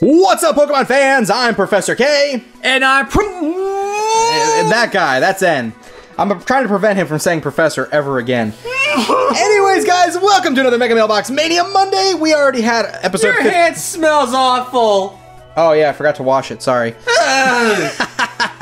What's up, Pokemon fans? I'm Professor K. And I'm... That guy, that's N. I'm trying to prevent him from saying Professor ever again. Anyways, guys, welcome to another Mega Mailbox Mania Monday. We already had episode. Your 50 hand smells awful. oh yeah, I forgot to wash it. Sorry.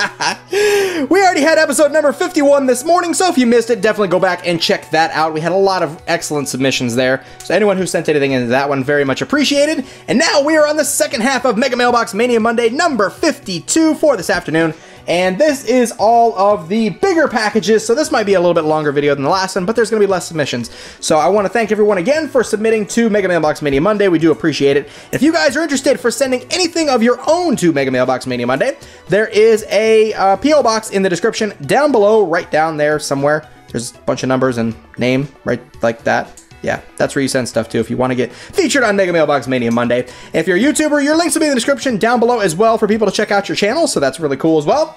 We already had episode number 51 this morning, so if you missed it, definitely go back and check that out. We had a lot of excellent submissions there. So anyone who sent anything into that one, very much appreciated. And now we are on the second half of Mega Mailbox Mania Monday, number 52 for this afternoon. And this is all of the bigger packages, so this might be a little bit longer video than the last one, but there's going to be less submissions. So I want to thank everyone again for submitting to Mega Mailbox Mania Monday. We do appreciate it. If you guys are interested for sending anything of your own to Mega Mailbox Mania Monday, there is a uh, PO box in the description down below, right down there somewhere. There's a bunch of numbers and name right like that. Yeah, that's where you send stuff to if you want to get featured on Mega Mailbox Mania Monday. If you're a YouTuber, your links will be in the description down below as well for people to check out your channel, so that's really cool as well.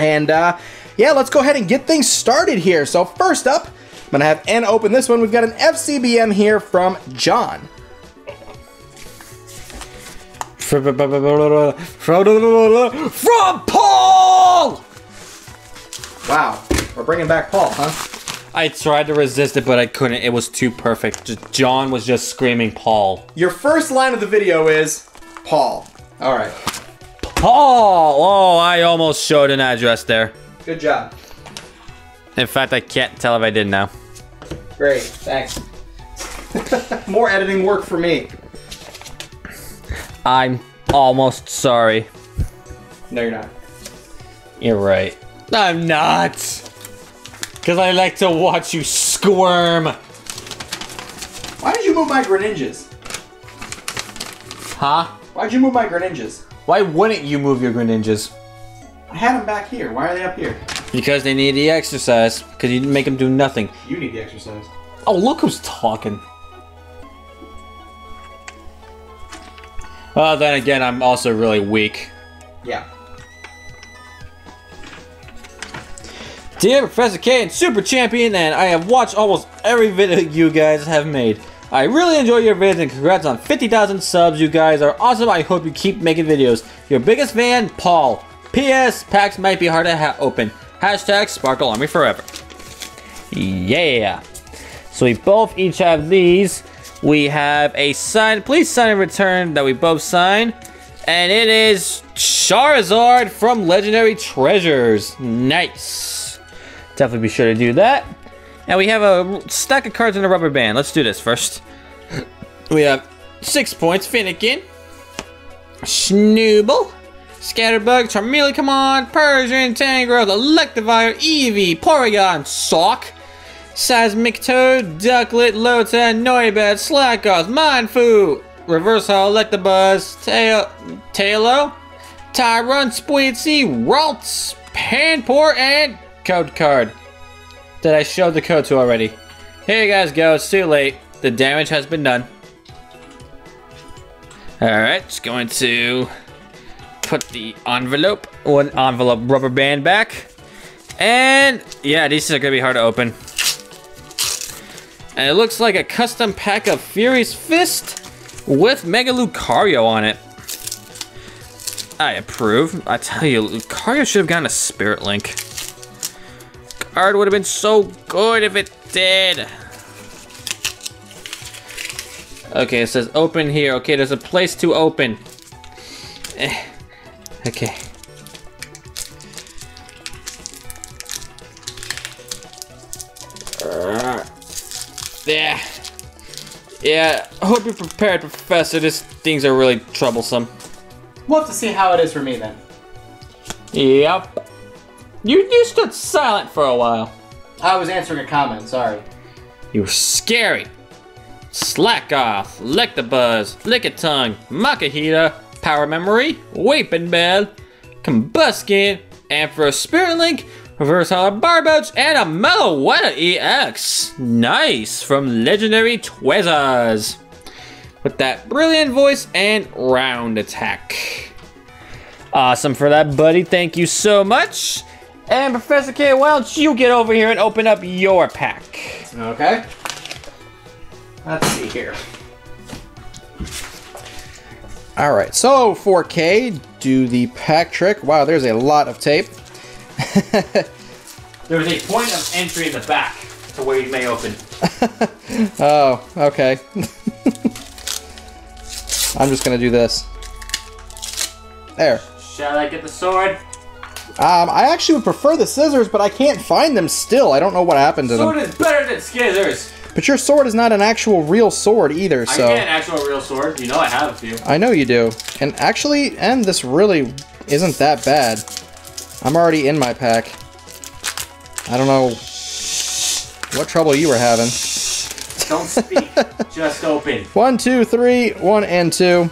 And uh, yeah, let's go ahead and get things started here. So first up, I'm gonna have N open this one. We've got an FCBM here from John. From Paul! Wow, we're bringing back Paul, huh? I tried to resist it, but I couldn't. It was too perfect. Just, John was just screaming Paul. Your first line of the video is Paul. All right, Paul! Oh, I almost showed an address there. good job. In fact, I can't tell if I did now. Great, thanks. More editing work for me. I'm almost sorry. No, you're not. You're right. I'm not. Because I like to watch you squirm. Why did you move my Greninjas? Huh? Why'd you move my Greninjas? Why wouldn't you move your Greninjas? I had them back here. Why are they up here? Because they need the exercise. Because you make them do nothing. You need the exercise. Oh, look who's talking. Well, then again, I'm also really weak. Yeah. Dear Professor K and Super Champion, and I have watched almost every video you guys have made. I really enjoy your videos and congrats on 50,000 subs. You guys are awesome. I hope you keep making videos. Your biggest fan, Paul. P.S. Packs might be hard to ha open. Hashtag Sparkle Army Forever. Yeah. So we both each have these. We have a sign. Please sign in return that we both sign. And it is Charizard from Legendary Treasures. Nice. Definitely be sure to do that. And we have a stack of cards in a rubber band. Let's do this first. We have six points. Finnegan. Snooble. Scatterbug, Charmeleon, come on, Persian, Tangrowth, Electivire, Eevee, Porygon, Sock, Seismic Toad, Ducklett, Lota, Noibat, Slakoth, Mindfu, Reverse Hall, Electabuzz, Tail, Taillow, Tyron, Squeezy, Ralts, Panpour, and Code Card. That I showed the code to already. Here you guys go, it's too late. The damage has been done. Alright, just going to put the envelope, one envelope rubber band back. And yeah, these are gonna be hard to open. And it looks like a custom pack of Fury's Fist with Mega Lucario on it. I approve. I tell you, Lucario should have gotten a Spirit Link. Card would have been so good if it did. Okay, it says open here. Okay, there's a place to open. Eh. Okay. Yeah. Yeah, I hope you're prepared, Professor. These things are really troublesome. We'll have to see how it is for me then. Yep. You, you stood silent for a while. I was answering a comment, sorry. You were scary. Slakoth, Lectabuzz, Lickitung, Makahita, Power Memory, Weeping Bell, Combusken, for a Spirit Link, Reverse Hollow Barboach, and a Meloetta EX. Nice, from Legendary Twizzlers. With that brilliant voice and round attack. Awesome for that, buddy. Thank you so much. And Professor K, why don't you get over here and open up your pack? Okay. Let's see here. All right, so 4K, do the pack trick. Wow, there's a lot of tape. There's a point of entry in the back to where you may open. Oh, okay. I'm just gonna do this. There. Shall I get the sword? Um, I actually would prefer the scissors, but I can't find them still. I don't know what happened to Sword them. Sword is better than scissors. But your sword is not an actual real sword either, so... I get an actual real sword. You know I have a few. I know you do. And actually, and this really isn't that bad. I'm already in my pack. I don't know what trouble you were having. Don't speak. Just open. One, two, three, one, and two.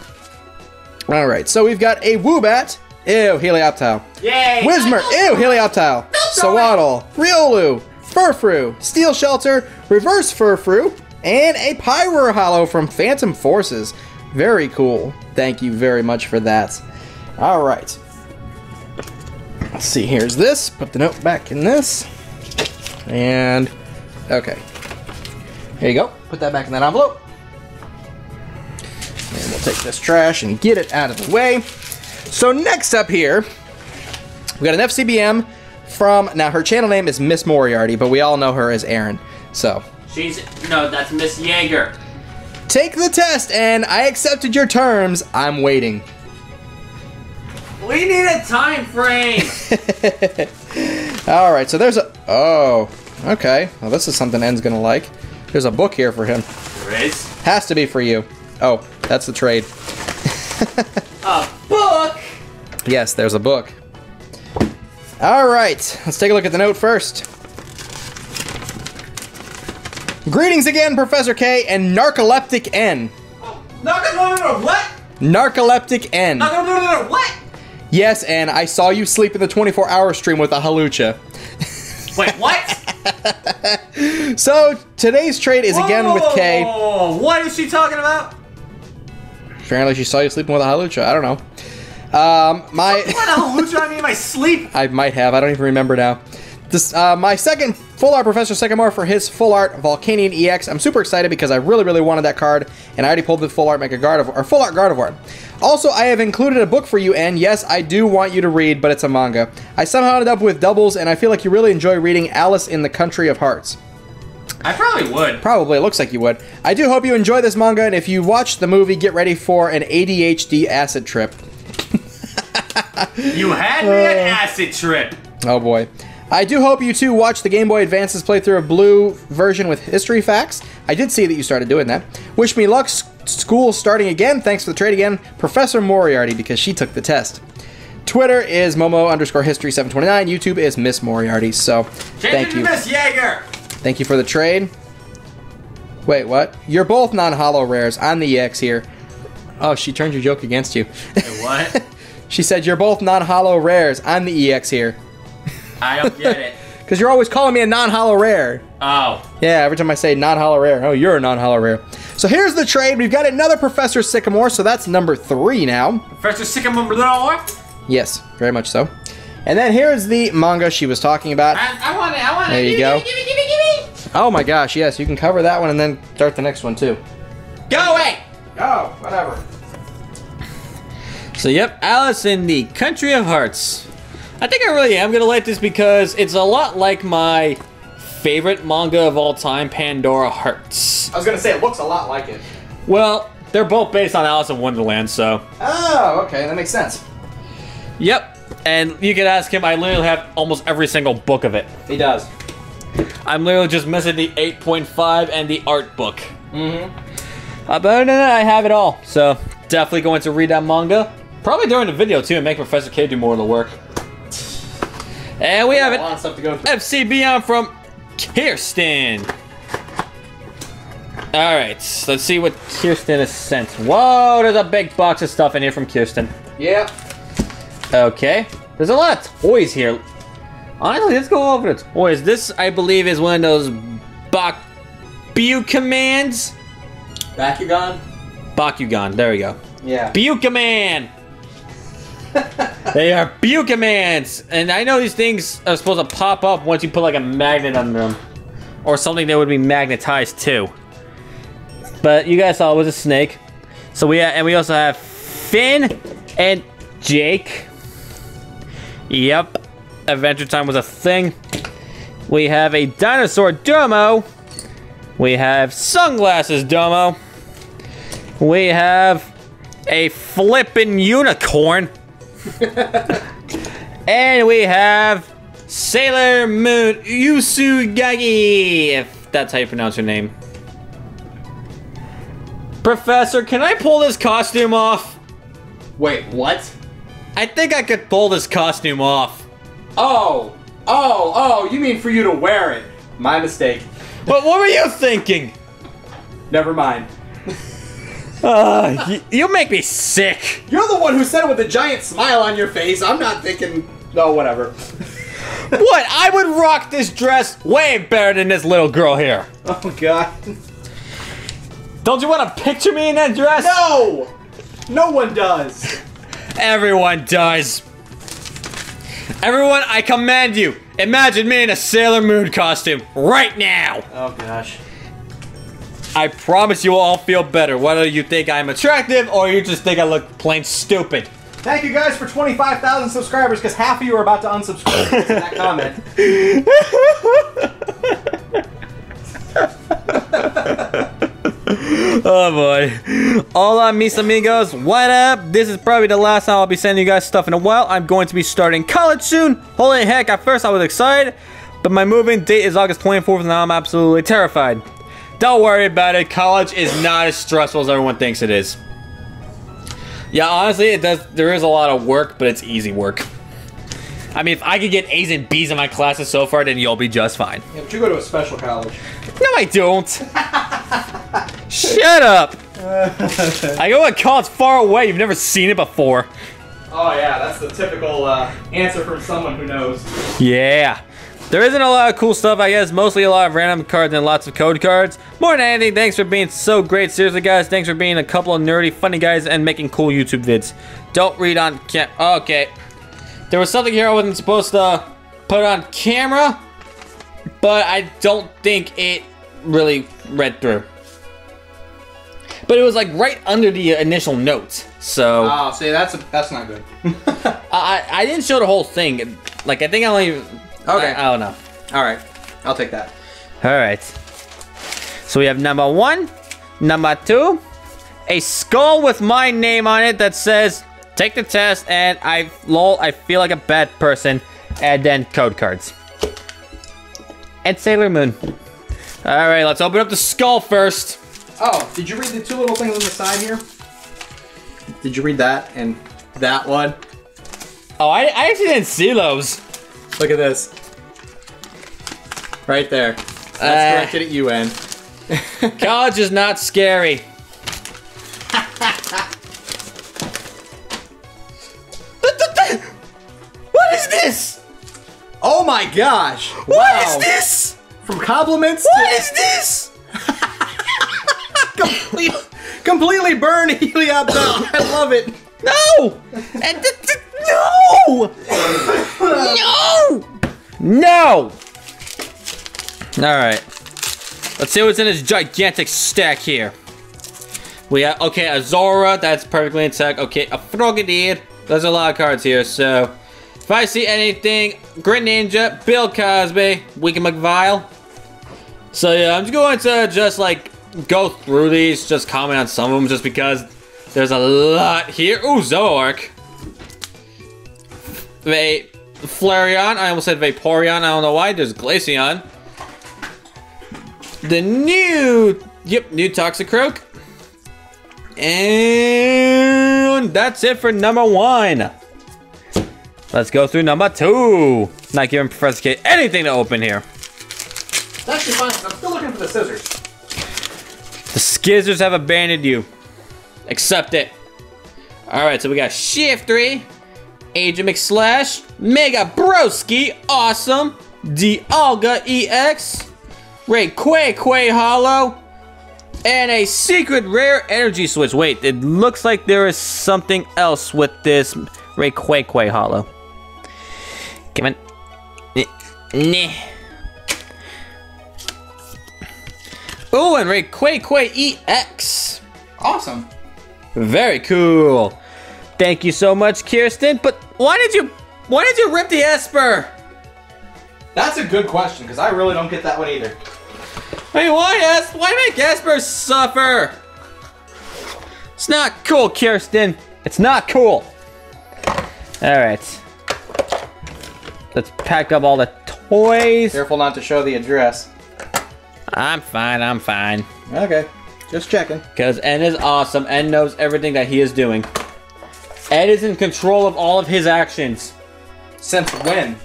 All right, so we've got a Woobat. Ew, Helioptile. Yay! Whismur. Ew, Helioptile. Sewaddle. Riolu. Furfrou. Steel Shelter. Reverse Furfrou. And a Pyro Hollow from Phantom Forces. Very cool. Thank you very much for that. All right. Let's see, here's this. Put the note back in this. And, okay. Here you go. Put that back in that envelope. And we'll take this trash and get it out of the way. So next up here, we got an FCBM from, now her channel name is Miss Moriarty, but we all know her as Erin. So, She's no, that's Miss Jaeger. take the test and I accepted your terms. I'm waiting. We need a time frame. All right, so there's a, oh, okay. Well, this is something N's gonna like. There's a book here for him. Riz. Has to be for you. Oh, that's the trade. A book. Yes, there's a book. All right, let's take a look at the note first. Greetings again, Professor K and Narcoleptic N. No, no, no, no, what? Narcoleptic N. No, no, no, no, what? Yes, and I saw you sleep in the 24 hour stream with a Hawlucha. Wait, what? So today's trade is again with K. Whoa, What is she talking about? Apparently, she saw you sleeping with a Hawlucha. I don't know. Um, my What the hell? Who's trying to me in my sleep? I might have. I don't even remember now. This uh, my second full art Professor Sycamore for his full art Volcanion EX. I'm super excited because I really, really wanted that card, and I already pulled the full art Mega Gardevoir or full art Gardevoir. Also, I have included a book for you, and yes, I do want you to read, but it's a manga. I somehow ended up with doubles, and I feel like you really enjoy reading Alice in the Country of Hearts. I probably would. Probably, it looks like you would. I do hope you enjoy this manga, and if you watch the movie, get ready for an ADHD acid trip. You had me Uh. an acid trip. Oh boy. I do hope you too watch the Game Boy Advance's playthrough of Blue version with history facts. I did see that you started doing that. Wish me luck, s- school starting again. Thanks for the trade again, Professor Moriarty, because she took the test. Twitter is Momo underscore history 729. YouTube is Miss Moriarty. So Change thank you. Miss Jaeger. Thank you for the trade. Wait, what? You're both non hollow rares. I'm the EX here. Oh, she turned your joke against you. Wait, what? she said, You're both non hollow rares. I'm the EX here. I don't get it. Because you're always calling me a non hollow rare. Oh. Yeah, every time I say non hollow rare, oh, you're a non hollow rare. So here's the trade. We've got another Professor Sycamore, so that's number three now. Professor Sycamore Yes, very much so. And then here's the manga she was talking about. I, I want it. I want it. There you Give go. Give me, give me, give me. Oh my gosh, yes, you can cover that one and then start the next one too. Go away. Oh, whatever. So yep, Alice in the Country of Hearts. I think I really am gonna like this because it's a lot like my favorite manga of all time, Pandora Hearts. I was gonna say it looks a lot like it. Well, they're both based on Alice in Wonderland, so Oh, okay, that makes sense. yep. And you can ask him. I literally have almost every single book of it. He does. I'm literally just missing the 8.5 and the art book. Mm-hmm. Uh, but other than that, I have it all. So definitely going to read that manga. Probably during the video too, and make Professor K do more of the work. And we have it. A an lot of stuff to go through. FC Beyond from Kirsten. All right, let's see what Kirsten has sent. Whoa, there's a big box of stuff in here from Kirsten. Yeah. Okay, there's a lot of toys here. Honestly, let's go over the toys. This, I believe, is one of those Baku commands. Bakugan? Bakugan, there we go. Yeah. Bukaman! they are Bukamans! And I know these things are supposed to pop up once you put like a magnet on them. Or something that would be magnetized too. But you guys saw it was a snake. So we ha- and we also have Finn and Jake. Yep, Adventure Time was a thing. We have a dinosaur Domo. We have sunglasses Domo. We have a flippin' unicorn. and we have Sailor Moon Usugagi, if that's how you pronounce her name. Professor, can I pull this costume off? Wait, what? I think I could pull this costume off. Oh, oh, oh, you mean for you to wear it. My mistake. But what were you thinking? Never mind. Uh, you, you make me sick. You're the one who said it with a giant smile on your face. I'm not thinking. No, whatever. What? I would rock this dress way better than this little girl here. Oh, God. Don't you want to picture me in that dress? No! No one does. Everyone does. Everyone, I command you, imagine me in a Sailor Moon costume right now. Oh, gosh. I promise you will all feel better, whether you think I'm attractive or you just think I look plain stupid. Thank you guys for 25,000 subscribers because half of you are about to unsubscribe that comment. Oh boy. Hola mis amigos, what up? This is probably the last time I'll be sending you guys stuff in a while. I'm going to be starting college soon. Holy heck, at first I was excited, but my moving date is August 24th and now I'm absolutely terrified. Don't worry about it, college is not as stressful as everyone thinks it is. Yeah, honestly, it does. there is a lot of work, but it's easy work. I mean, if I could get A's and B's in my classes so far, then you'll be just fine. Yeah, but you go to a special college. No, I don't. Shut up. I go to college far away. You've never seen it before. Oh, yeah, that's the typical uh, answer from someone who knows. Yeah. There isn't a lot of cool stuff, I guess. Mostly a lot of random cards and lots of code cards. More than anything, thanks for being so great. Seriously, guys, thanks for being a couple of nerdy, funny guys and making cool YouTube vids. Don't read on cam- Okay. There was something here I wasn't supposed to put on camera, but I don't think it really read through. But it was like right under the initial notes, so Oh, see, that's a, that's not good. I I didn't show the whole thing. Like I think I only Okay. I, I don't know. All right, I'll take that. All right. So we have number one, number two, a skull with my name on it that says take the test and I lol I feel like a bad person, and then code cards. And Sailor Moon. All right, let's open up the skull first. Oh, did you read the two little things on the side here? Did you read that and that one? Oh, I, I actually didn't see those. Look at this. Right there. That's Uh. directed at you, N. College is not scary. what is this? Oh my gosh! What is wow. this? From compliments What to is this? complete, completely burned Heliop down. I love it. No! And th- th- no! No! No! Alright. Let's see what's in this gigantic stack here. We have, okay, a Zorua, that's perfectly intact. Okay, a Frogadier. There's a lot of cards here, so... If I see anything, Grit Ninja, Bill Cosby, Wicked McVile. So yeah, I'm just going to just like go through these, just comment on some of them just because there's a lot here. Ooh, Zoroark. Va Flareon. I almost said Vaporeon. I don't know why. There's Glaceon. The new, yep, new Toxicroak. And that's it for number one. Let's go through number two. Not giving Professor K anything to open here. It's actually fine. I'm still looking for the scissors. The Skizzers have abandoned you. Accept it. Alright, so we got Shiftry, Agent McSlash, Mega Broski, awesome, Dialga EX, Ray Quay Quay Hollow, and a secret rare energy switch. Wait, it looks like there is something else with this Ray Quay Quay Hollow. Come on. Nah. Oh, and Ray Quay Quay EX. Awesome. Very cool. Thank you so much, Kirsten. But why did you why did you rip the Espurr? That's a good question because I really don't get that one either. I mean, why Es- why make Espurr suffer? It's not cool, Kirsten. It's not cool. All right. Let's pack up all the toys. Careful not to show the address. I'm fine. I'm fine. Okay, just checking. Because Ed is awesome. Ed knows everything that he is doing. Ed is in control of all of his actions. Since when?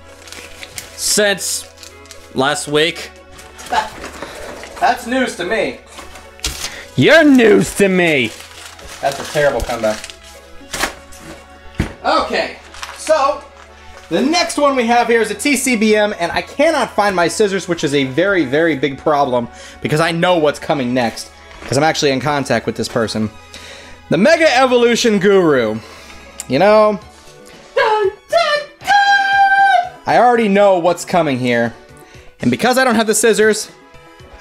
Since last week. That's news to me. You're news to me. That's a terrible comeback. Okay, so the next one we have here is a TCBM, and I cannot find my scissors, which is a very, very big problem because I know what's coming next because I'm actually in contact with this person. The Mega Evolution Guru. You know, I already know what's coming here, and because I don't have the scissors,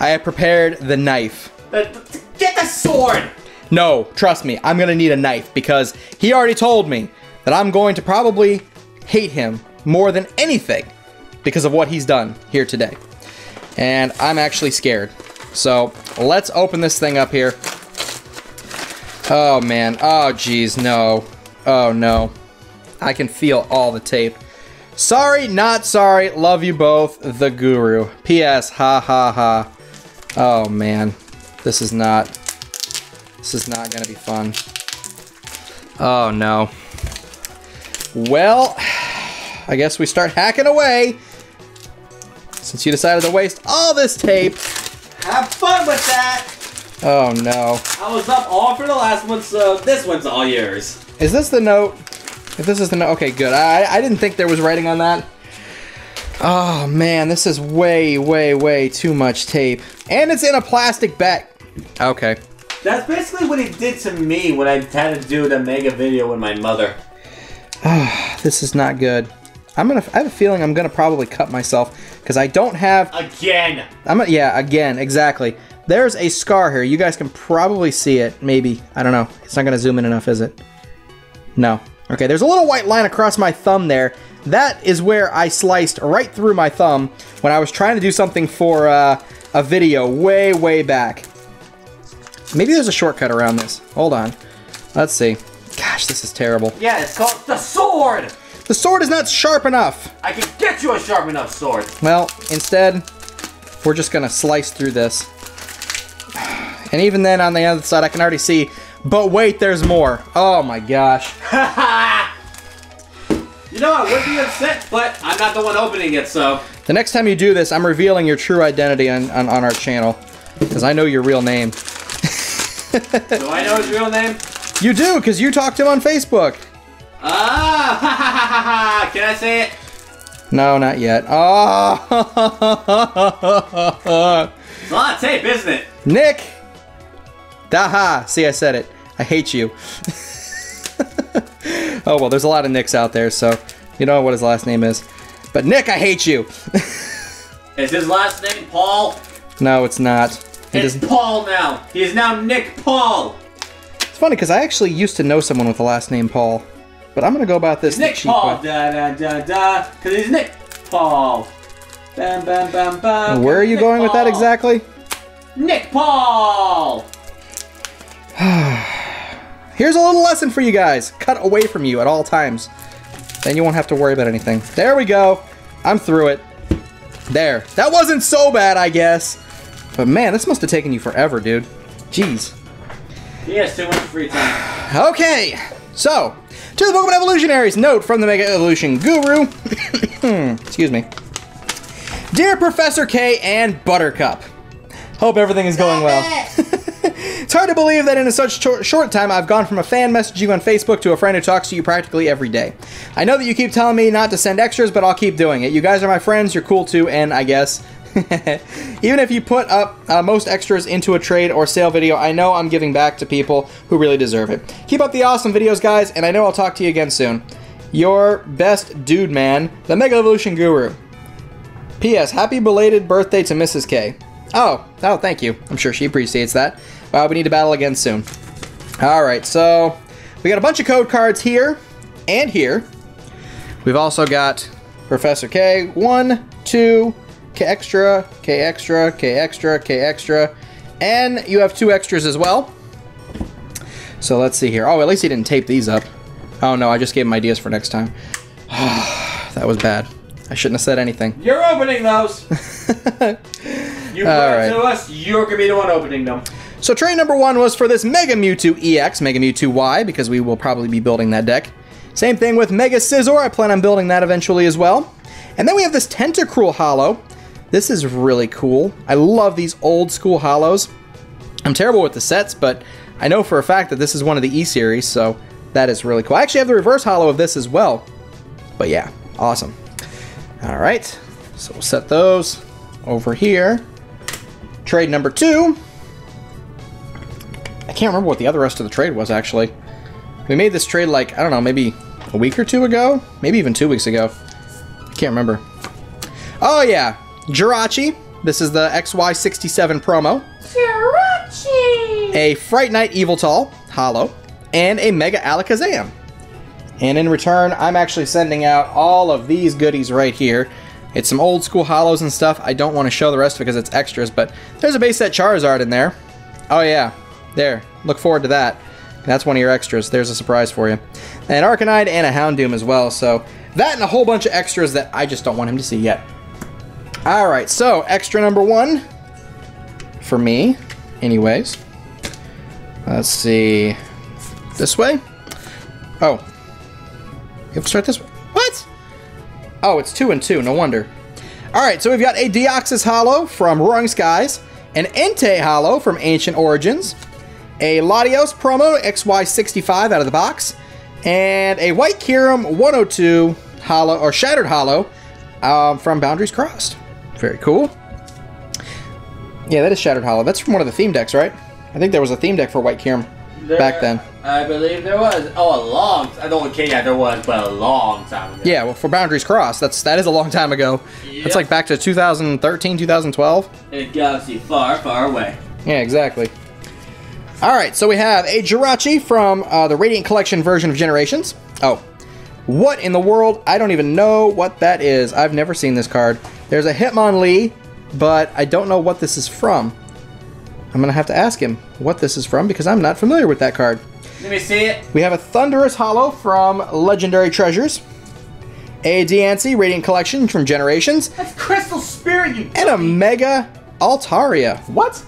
I have prepared the knife. Uh, get the sword. No, trust me, I'm gonna need a knife because he already told me that I'm going to probably hate him more than anything because of what he's done here today. And I'm actually scared. So let's open this thing up here. Oh man, oh geez, no. Oh no. I can feel all the tape. Sorry, not sorry. Love you both. The Guru. P.S. Ha ha ha. Oh man, this is not. This is not gonna be fun. Oh no. Well, I guess we start hacking away. Since you decided to waste all this tape. Have fun with that. Oh no. I was up all for the last one, so this one's all yours. Is this the note? If this is the note, okay, good. I, I didn't think there was writing on that. Oh man, this is way, way, way too much tape. And it's in a plastic bag. Okay. That's basically what he did to me when I had to do the mega video with my mother. This is not good. I'm gonna, I have a feeling I'm gonna probably cut myself because I don't have, Again. I'm gonna, yeah, again, exactly. There's a scar here. You guys can probably see it, maybe. I don't know. It's not gonna zoom in enough, is it? No. Okay, there's a little white line across my thumb there. That is where I sliced right through my thumb when I was trying to do something for uh, a video way, way back. Maybe there's a shortcut around this. Hold on. Let's see. Gosh, this is terrible. Yeah, it's called the sword. The sword is not sharp enough. I can get you a sharp enough sword. Well, instead, we're just gonna slice through this. And even then, on the other side, I can already see. But wait, there's more. Oh my gosh. You know, I would be upset, but I'm not the one opening it, so. The next time you do this, I'm revealing your true identity on, on, on our channel. Because I know your real name. Do I know his real name? You do, because you talked to him on Facebook. Ah! Ha ha ha ha ha! Can I say it? No, not yet. Oh, It's a lot of tape, isn't it? Nick. Daha. See, I said it. I hate you. oh well, there's a lot of Nicks out there, so you know what his last name is. But Nick, I hate you. Is his last name Paul? no, it's not. He It's doesn't. Paul now. He is now Nick Paul. Funny because I actually used to know someone with the last name Paul, but I'm gonna go about this Nick Paul. way. Da da da da. Cause he's Nick Paul. Bam bam bam bam. Where are you Nick going with that exactly? Nick Paul. Here's a little lesson for you guys. Cut away from you at all times. Then you won't have to worry about anything. There we go. I'm through it. There. That wasn't so bad, I guess. But man, this must have taken you forever, dude. Jeez. He has too much free time. Okay. So, to the Pokemon Evolutionaries, note from the Mega Evolution Guru. Excuse me. Dear Professor K and Buttercup, hope everything is going well. it's hard to believe that in a such short, short time I've gone from a fan messaging you on Facebook to a friend who talks to you practically every day. I know that you keep telling me not to send extras, but I'll keep doing it. You guys are my friends, you're cool too, and I guess. Even if you put up uh, most extras into a trade or sale video, I know I'm giving back to people who really deserve it. Keep up the awesome videos, guys, and I know I'll talk to you again soon. Your best dude man, the Mega Evolution Guru. P.S. Happy belated birthday to Mrs. K. Oh, oh, thank you. I'm sure she appreciates that. We need to battle again soon. All right, so we got a bunch of code cards here and here. We've also got Professor K, one, two, K extra, K extra, K extra, K extra, and you have two extras as well. So let's see here. Oh, at least he didn't tape these up. Oh no, I just gave him ideas for next time. that was bad. I shouldn't have said anything. You're opening those. you brought right. to us. You're gonna be the one opening them. So train number one was for this Mega Mewtwo EX, Mega Mewtwo Y, because we will probably be building that deck. Same thing with Mega Scizor, I plan on building that eventually as well. And then we have this Tentacruel Hollow. This is really cool. I love these old school hollows. I'm terrible with the sets, but I know for a fact that this is one of the E series, so that is really cool. I actually have the reverse hollow of this as well. But yeah, awesome. All right, so we'll set those over here. Trade number two. I can't remember what the other rest of the trade was actually. We made this trade like, I don't know, maybe a week or two ago? Maybe even two weeks ago. I can't remember. Oh yeah, Jirachi. This is the XY67 promo. Jirachi! A Fright Knight Yveltal, Hollow, and a Mega Alakazam. And in return, I'm actually sending out all of these goodies right here. It's some old school hollows and stuff. I don't want to show the rest because it's extras, but there's a base set Charizard in there. Oh yeah, there. Look forward to that. That's one of your extras. There's a surprise for you. An Arcanine and a Houndoom as well. So that and a whole bunch of extras that I just don't want him to see yet. All right, so extra number one for me, anyways. Let's see. This way? Oh. You have to start this way? What? Oh, it's two and two. No wonder. All right, so we've got a Deoxys Hollow from Roaring Skies, an Entei Hollow from Ancient Origins, a Latios Promo XY65 out of the box, and a White Kyurem 102 Hollow or Shattered Hollow um, from Boundaries Crossed. Very cool. Yeah, that is Shattered Hollow. That's from one of the theme decks, right? I think there was a theme deck for White Kyurem back then. I believe there was. Oh, a long. I don't. Okay, yeah, there was, but a long time ago. Yeah, well, for Boundaries Crossed, that's that is a long time ago. Yep. That's like back to 2013, 2012. In a galaxy far, far away. Yeah, exactly. All right, so we have a Jirachi from uh, the Radiant Collection version of Generations. Oh, what in the world? I don't even know what that is. I've never seen this card. There's a Hitmonlee, but I don't know what this is from. I'm gonna have to ask him what this is from because I'm not familiar with that card. Let me see it. We have a Thundurus Hollow from Legendary Treasures, a Diancie Radiant Collection from Generations, That's Crystal Spirit, you. and a Mega Altaria. What?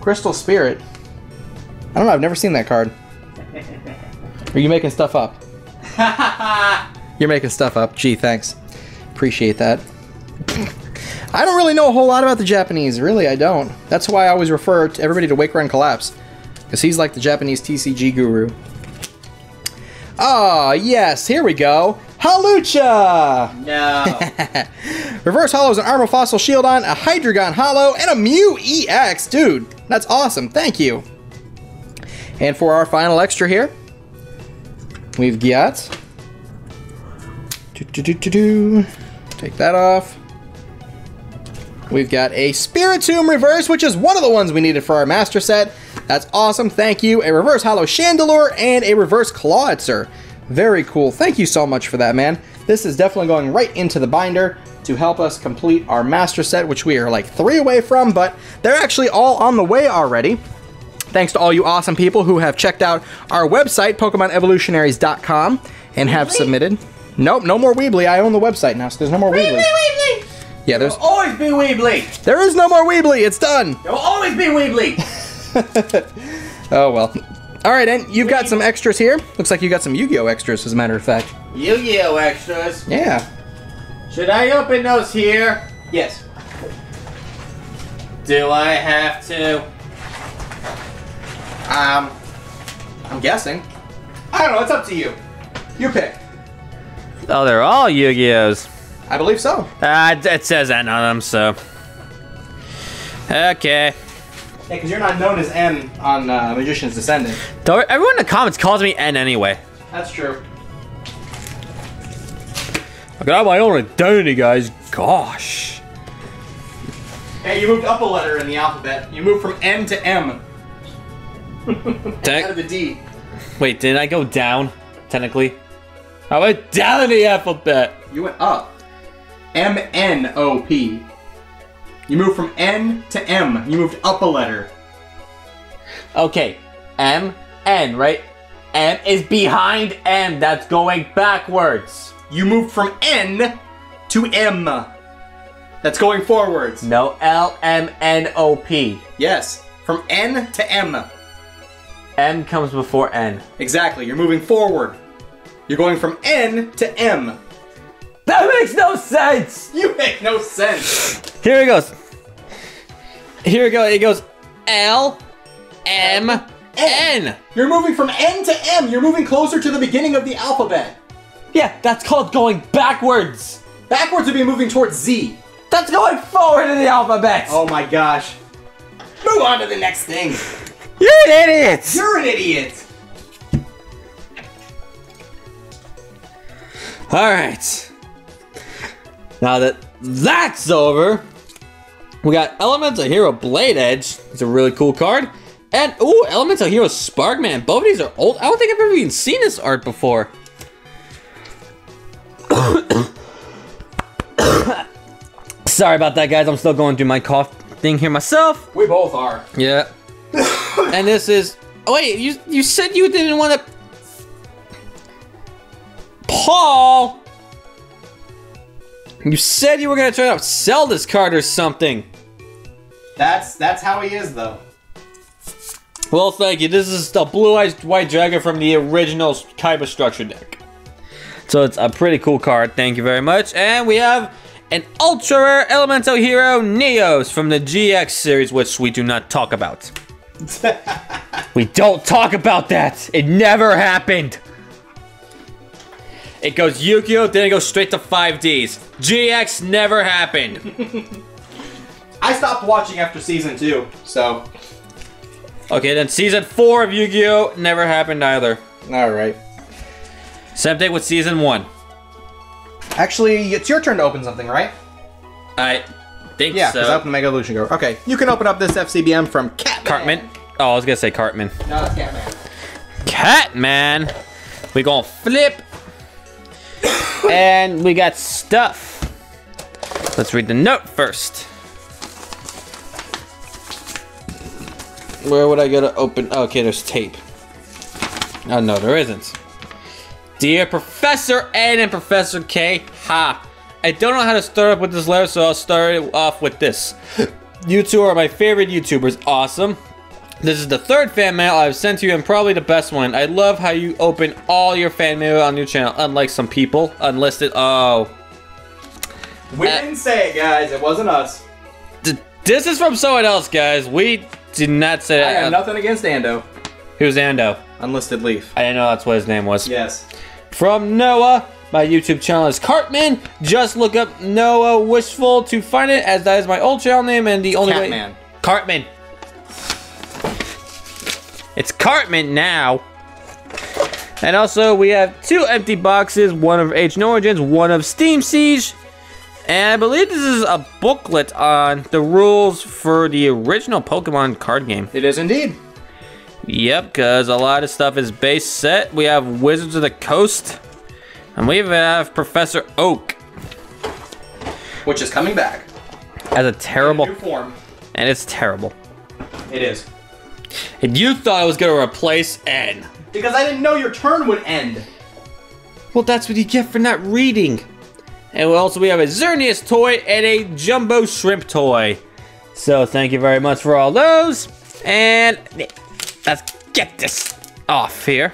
Crystal Spirit. I don't know. I've never seen that card. Are you making stuff up? You're making stuff up. Gee, thanks. Appreciate that. I don't really know a whole lot about the Japanese. Really, I don't. That's why I always refer to everybody to Wake Run Collapse. Because he's like the Japanese TCG guru. Ah, yes. Here we go. Hawlucha! no. Reverse Hollows, an Armor Fossil Shieldon, a Hydreigon Hollow, and a Mew EX. Dude, that's awesome. Thank you. And for our final extra here, we've got. Take that off. We've got a Spiritomb Reverse, which is one of the ones we needed for our master set. That's awesome. Thank you. A Reverse Hollow Chandelure and a Reverse Clawitzer. Very cool. Thank you so much for that, man. This is definitely going right into the binder to help us complete our master set, which we are like three away from, but they're actually all on the way already. Thanks to all you awesome people who have checked out our website, PokemonEvolutionaries.com, and have submitted. Nope, no more Weebly. I own the website now, so there's no more Weebly. Weebly! Yeah, there's There'll always be Weebly! there is no more Weebly. It's done. There will always be Weebly! Oh well. All right, and you've got some extras here. Looks like you got some Yu-Gi-Oh extras, as a matter of fact. Yu-Gi-Oh extras. Yeah. Should I open those here? Yes. Do I have to? Um, I'm guessing. I don't know. It's up to you. You pick. Oh, they're all Yu-Gi-Ohs. I believe so. Uh, it- it says that on them, so. Okay. Yeah, because you're not known as N on uh, Magician's Descendant. Though Everyone in the comments calls me N anyway. That's true. I got my own identity, guys. Gosh. Hey, you moved up a letter in the alphabet. You moved from N to M. Tech- Out of the D. Wait, did I go down? Technically, I went down in the alphabet. You went up. M N O P. You moved from N to M. You moved up a letter. Okay, M N, right? M is behind M. That's going backwards. You moved from N to M. That's going forwards. No, L M N O P. Yes. From N to M. M comes before N. Exactly. You're moving forward. You're going from N to M. That makes no sense. You make no sense. Here it goes. Here it goes. It goes L M N. You're moving from N to M. You're moving closer to the beginning of the alphabet. Yeah, that's called going backwards. Backwards would be moving towards Z. That's going forward in the alphabet. Oh my gosh. Move on to the next thing. You're an idiot. You're an idiot. All right. Now that that's over, we got Elemental Hero Blade Edge. It's a really cool card. And, ooh, Elemental Hero Sparkman. Both of these are old. I don't think I've ever even seen this art before. Sorry about that, guys. I'm still going through my cough thing here myself. We both are. Yeah. and this is. Oh, wait, you you said you didn't want to. Paul. You said you were gonna try to sell this card or something. That's that's how he is though. Well, thank you. This is the blue-eyed white dragon from the original Kaiba structure deck. So it's a pretty cool card. Thank you very much. And we have an ultra rare elemental hero Neos from the GX series, which we do not talk about. we don't talk about that. It never happened. It goes Yu-Gi-Oh, then it goes straight to 5Ds. GX never happened. I stopped watching after season two, so. Okay, then season 4 of Yu-Gi-Oh never happened either. All right. Same thing with season 1. Actually, it's your turn to open something, right? I think Yeah, so. because I opened the Mega Evolution Go. Okay, you can open up this FCBM from Catman. Cartman. Oh, I was gonna say Cartman. No, that's Catman. Catman. We gonna flip. and we got stuff. Let's read the note first. Where would I go to open? Oh, okay, there's tape. Oh, no, there isn't. Dear Professor N and Professor K, ha. I don't know how to start up with this letter, so I'll start it off with this. You two are my favorite YouTubers. Awesome. This is the third fan mail I've sent to you and probably the best one. I love how you open all your fan mail on your channel, unlike some people. Unlisted. Oh. We Uh, didn't say it, guys. It wasn't us. This is from someone else, guys. We did not say it. I have nothing against Ando. Who's Ando? Unlisted Leaf. I didn't know that's what his name was. Yes. From Noah. My YouTube channel is Cartman. Just look up Noah Wishful to find it, as that is my old channel name and the only way. Catman. Cartman. It's Cartman now. And also, we have two empty boxes one of Ancient Origins, one of Steam Siege. And I believe this is a booklet on the rules for the original Pokemon card game. It is indeed. Yep, because a lot of stuff is base set. We have Wizards of the Coast. And we have Professor Oak Which is coming back. as a terrible, New form. and it's terrible. It is. And you thought I was gonna replace N. Because I didn't know your turn would end. Well, that's what you get for not reading. And also we have a Xerneas toy and a Jumbo Shrimp toy. So thank you very much for all those. And let's get this off here.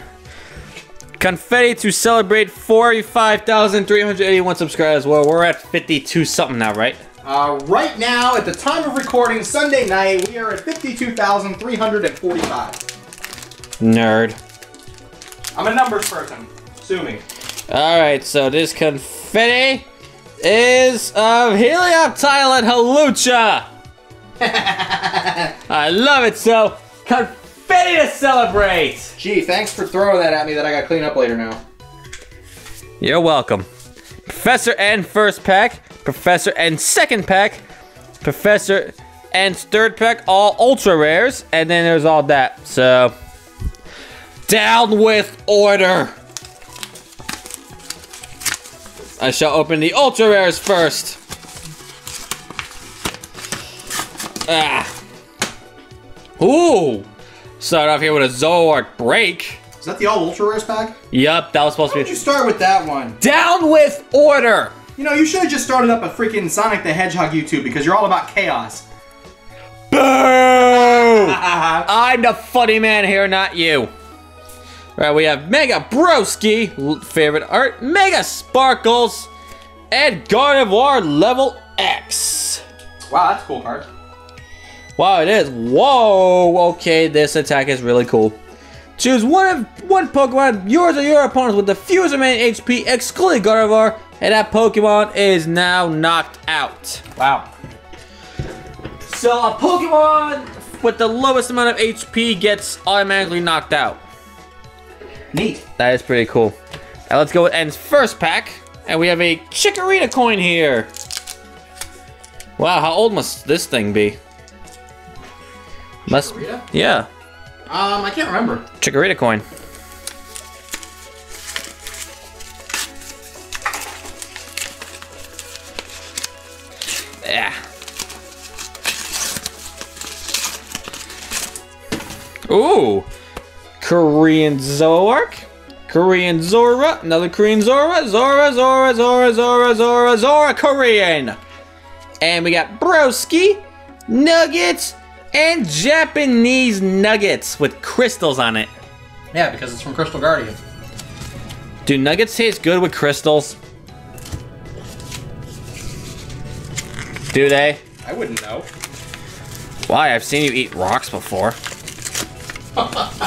Confetti to celebrate 45,381 subscribers. Well, we're at 52 something now, right? Uh, right now, at the time of recording, Sunday night, we are at 52,345. Nerd. I'm a numbers person. Sue me. All right, so this confetti is of Helioptile and Hawlucha. I love it. So confetti to celebrate. Gee, thanks for throwing that at me that I gotta clean up later now. You're welcome. Professor N first pack, Professor N second pack, Professor N's third pack, all ultra rares, and then there's all that. So Down with order! I shall open the ultra rares first. Ah. Ooh. Start off here with a Zoroark break. Is that the all ultra rares pack? Yup, that was supposed Why to did you start with that one? Down with order! You know, you should have just started up a freaking Sonic the Hedgehog YouTube because you're all about chaos. Boo! I'm the funny man here, not you. Right, we have Mega Broski, favorite art, Mega Sparkles, and Gardevoir level X. Wow, that's a cool card. Wow, it is. Whoa, okay, this attack is really cool. Choose one of one Pokemon, yours or your opponent's with the fewest remaining HP, excluding Gardevoir, and that Pokemon is now knocked out. Wow. So a Pokemon with the lowest amount of HP gets automatically knocked out. Neat. That is pretty cool. Now let's go with N's first pack. And we have a Chikorita coin here. Wow, how old must this thing be? Must Chikorita? Yeah, Um, I can't remember. Chikorita coin. Yeah. Ooh. Korean Zoroark. Korean Zorua. Another Korean Zorua. Zorua, Zorua, Zorua, Zorua, Zorua, Zorua, Korean. And we got Broski, Nuggets, and Japanese Nuggets with crystals on it. Yeah, because it's from Crystal Guardian. Do nuggets taste good with crystals? Do they? I wouldn't know. Why? I've seen you eat rocks before.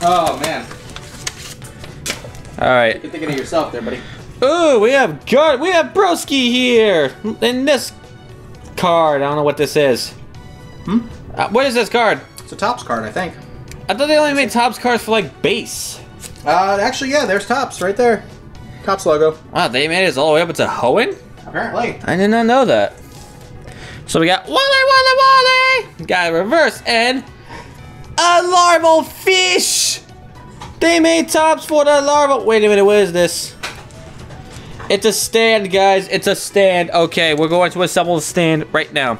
Oh man, All right. you're thinking of yourself there, buddy. Ooh, we have guard. We have Broski here in this card. I don't know what this is. Hmm? Uh, what is this card? It's a Topps card, I think. I thought they only made Topps cards for like base. Uh, actually, yeah, there's Topps right there. Topps logo. Wow, they made it all the way up to Hoenn? Apparently. I did not know that. So we got Wally Wally Wally! Got a reverse and a larval fish! They made Topps for the larval. Wait a minute, what is this? It's a stand, guys. It's a stand. Okay, we're going to assemble the stand right now.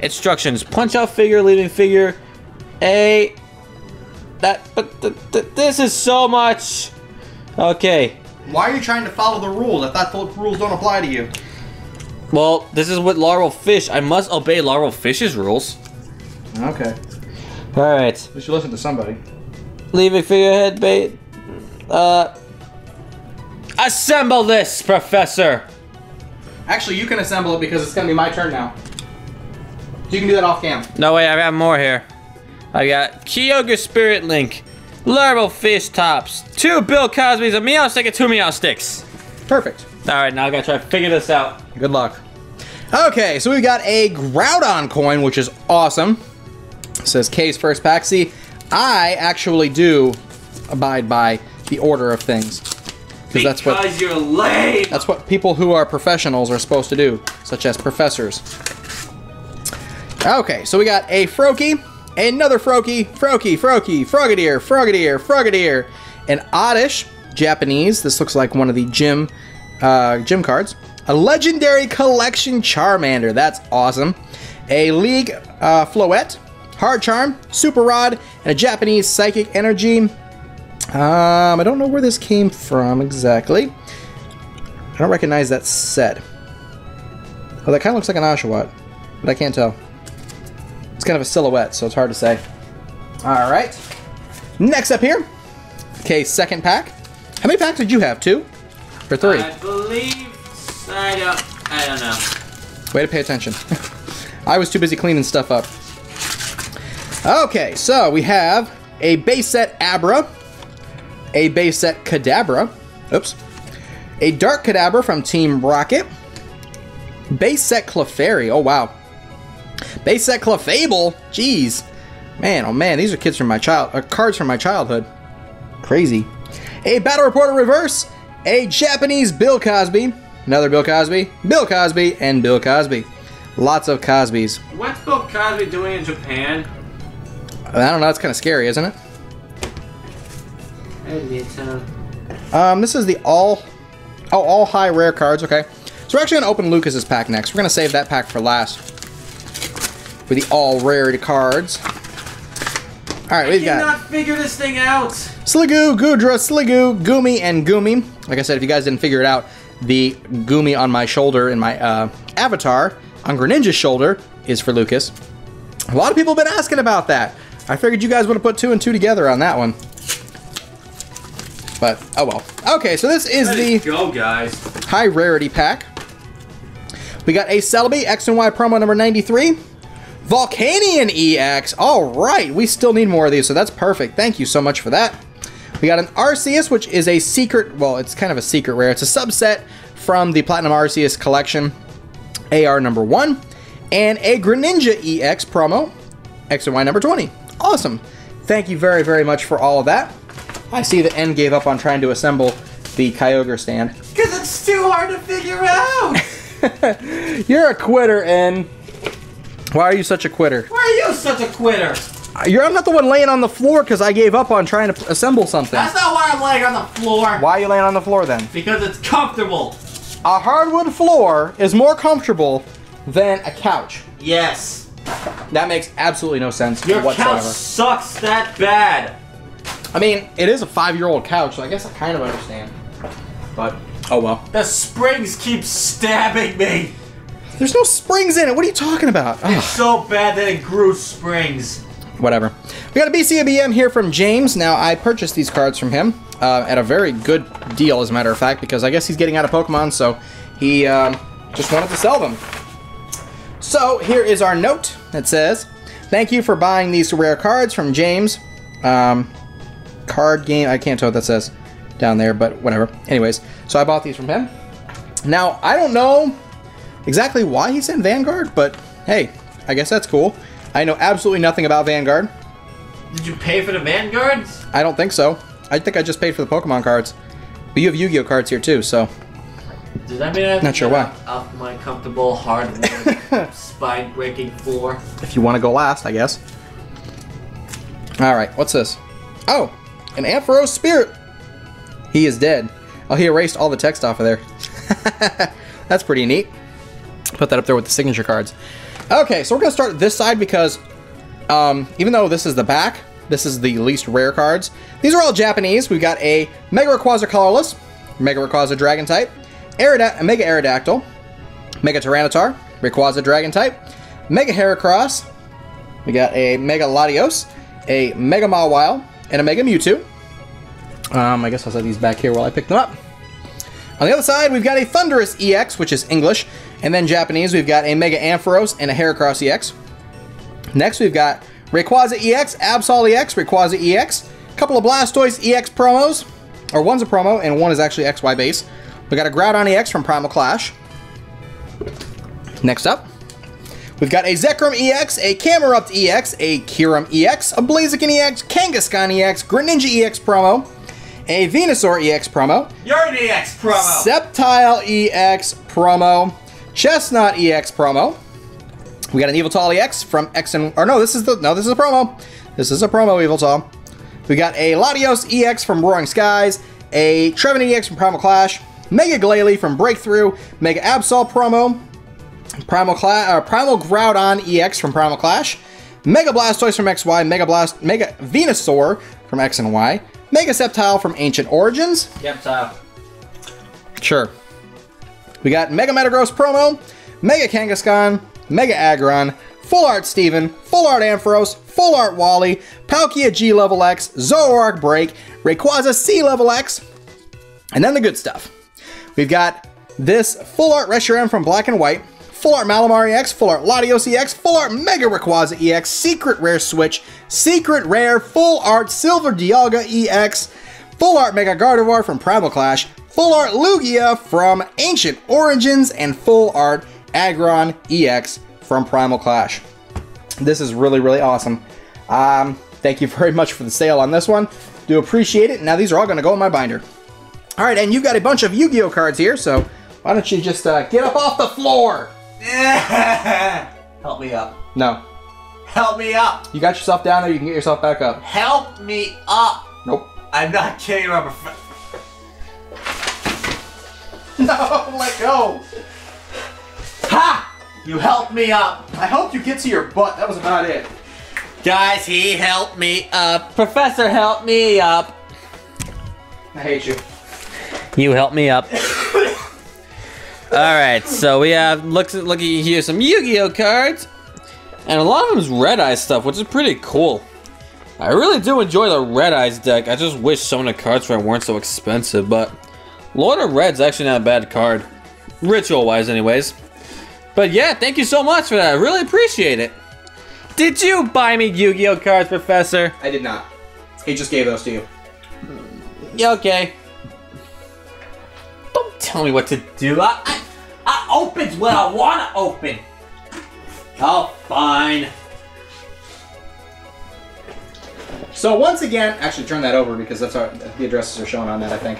Instructions: punch out figure, leaving figure. A. That. But th th this is so much. Okay. Why are you trying to follow the rules? I thought the rules don't apply to you. Well, this is with larval fish. I must obey larval fish's rules. Okay. All right. We should listen to somebody. Leaving figurehead bait. Uh. Assemble this, Professor. Actually, you can assemble it because it's gonna be my turn now. You can do that off cam. No way, I got more here. I got Kyogre Spirit Link, Larval Fish Topps, two Bill Cosby's, a Meowstic, and two Meowstics. Perfect. All right, now I gotta try to figure this out. Good luck. Okay, so we've got a Groudon coin, which is awesome. It says K's first pack. See, I actually do abide by the order of things. Because that's what you're lame. that's what people who are professionals are supposed to do, such as professors. Okay, so we got a Froakie, another Froakie, Froakie, Froakie, Frogadier, Frogadier, Frogadier, an Oddish, Japanese. This looks like one of the gym uh, gym cards. A legendary collection Charmander. That's awesome. A League uh, Floette, Hard Charm, Super Rod, and a Japanese Psychic Energy. Um, I don't know where this came from exactly. I don't recognize that set. Oh, that kind of looks like an Oshawott, but I can't tell. It's kind of a silhouette, so it's hard to say. All right. Next up here. Okay, second pack. How many packs did you have? Two or three? I believe I don't. I don't know. Way to pay attention. I was too busy cleaning stuff up. Okay, so we have a base set Abra, a base set Kadabra, oops, a Dark Kadabra from Team Rocket, base set Clefairy, oh wow, base set Clefable, jeez, man, oh man, these are kids from my child, uh, cards from my childhood, crazy. A Battle Reporter Reverse, a Japanese Bill Cosby, another Bill Cosby, Bill Cosby, and Bill Cosby. Lots of Cosbys. What's Bill Cosby doing in Japan? I don't know, it's kind of scary, isn't it? Um, this is the all, oh, all high rare cards. Okay, so we're actually gonna open Lucas's pack next. We're gonna save that pack for last with the all rarity cards. All right, we've got Cannot figure this thing out. Sliggoo, Goodra, Sliggoo, Goomy, and Goomy. Like I said, if you guys didn't figure it out, the Goomy on my shoulder in my uh, avatar on Greninja's shoulder is for Lucas. A lot of people have been asking about that. I figured you guys would have put two and two together on that one. But, oh well. Okay, so this is the go, guys. high rarity pack. We got a Celebi X and Y promo number 93. Volcanion EX. All right, we still need more of these, so that's perfect. Thank you so much for that. We got an Arceus, which is a secret, well, it's kind of a secret rare. It's a subset from the Platinum Arceus collection, AR number one, and a Greninja EX promo, X and Y number 20. Awesome. Thank you very, very much for all of that. I see that N gave up on trying to assemble the Kyogre stand. Because it's too hard to figure out. You're a quitter, N. Why are you such a quitter? Why are you such a quitter? You're I'm not the one laying on the floor because I gave up on trying to assemble something. That's not why I'm laying on the floor. Why are you laying on the floor then? Because it's comfortable. A hardwood floor is more comfortable than a couch. Yes. That makes absolutely no sense Your whatsoever. couch sucks that bad. I mean, it is a five-year-old couch, so I guess I kind of understand. But oh well. The springs keep stabbing me. There's no springs in it. What are you talking about? It's so bad that it grew springs. whatever. We got a BCBM here from James. Now, I purchased these cards from him uh, at a very good deal, as a matter of fact, because I guess he's getting out of Pokemon, so he um, just wanted to sell them. So, here is our note that says, Thank you for buying these rare cards from James. Um, card game, I can't tell what that says down there, but whatever. Anyways, so I bought these from him. Now, I don't know exactly why he sent Vanguard, but hey, I guess that's cool. I know absolutely nothing about Vanguard. Did you pay for the vanguards? I don't think so. I think I just paid for the Pokemon cards. But you have Yu-Gi-Oh cards here too, so Does that mean I have Not to sure why. Off my comfortable hardwood spine-breaking floor. if you want to go last, I guess. All right, what's this? Oh, an Ampharos Spirit. He is dead. Oh, he erased all the text off of there. That's pretty neat. Put that up there with the signature cards. Okay, so we're gonna start this side because um, even though this is the back, this is the least rare cards. These are all Japanese. We've got a Mega Rayquaza Colorless, Mega Rayquaza Dragon type, Aeroda- Mega Aerodactyl, Mega Tyranitar, Rayquaza Dragon type, Mega Heracross, we got a Mega Latios, a Mega Mawile, and a Mega Mewtwo. Um, I guess I'll set these back here while I pick them up. On the other side, we've got a Thundurus EX, which is English, and then Japanese, we've got a Mega Ampharos and a Heracross EX. Next, we've got Rayquaza EX, Absol EX, Rayquaza EX, a couple of Blastoise EX promos, or one's a promo and one is actually XY base. We got a Groudon EX from Primal Clash. Next up, we've got a Zekrom EX, a Camerupt EX, a Kyurem EX, a Blaziken EX, Kangaskhan EX, Greninja EX promo, a Venusaur EX promo, You're an EX promo. Sceptile EX promo, Chesnaught EX promo. We got an Yveltal EX from X and or no, this is the no, this is a promo. This is a promo Yveltal. We got a Latios EX from Roaring Skies, a Trevenant EX from Primal Clash, Mega Glalie from Breakthrough, Mega Absol promo, Primal Cla- uh, Primal Groudon EX from Primal Clash, Mega Blastoise from XY, Mega Blast, Mega Venusaur from X and Y, Mega Sceptile from Ancient Origins, Yep, Sure. We got Mega Metagross promo, Mega Kangaskhan, Mega Aggron, Full Art Steven, Full Art Ampharos, Full Art Wally, Palkia G Level X, Zoroark Break, Rayquaza C Level X, and then the good stuff. We've got this Full Art Reshiram from Black and White, Full Art Malamar EX, Full Art Latios EX, Full Art Mega Rayquaza EX, Secret Rare Switch, Secret Rare Full Art Silver Dialga EX, Full Art Mega Gardevoir from Primal Clash, Full Art Lugia from Ancient Origins, and Full Art Aggron EX from Primal Clash. This is really, really awesome. Um, thank you very much for the sale on this one. Do appreciate it. Now these are all going to go in my binder. All right, and you've got a bunch of Yu-Gi-Oh cards here, so why don't you just uh, get up off the floor? Help me up. No, Help me up. you got yourself down there. You can get yourself back up. Help me up. Nope. I'm not kidding Professor. No, let go. Ha! You helped me up. I helped you get to your butt. That was about it. Guys, he helped me up. Professor helped me up. I hate you. You helped me up. Alright, so we have, look, looky here, some Yu-Gi-Oh cards. And a lot of them's Red Eyes stuff, which is pretty cool. I really do enjoy the Red Eyes deck. I just wish some of the cards for it weren't so expensive, but Lord of Red's actually not a bad card. Ritual-wise, anyways. But yeah, thank you so much for that. I really appreciate it. Did you buy me Yu-Gi-Oh cards, Professor? I did not. He just gave those to you. Yeah, okay. Don't tell me what to do. I, I, I open's what I want to open. Oh, fine. So once again, actually turn that over because that's our the addresses are showing on that. I think.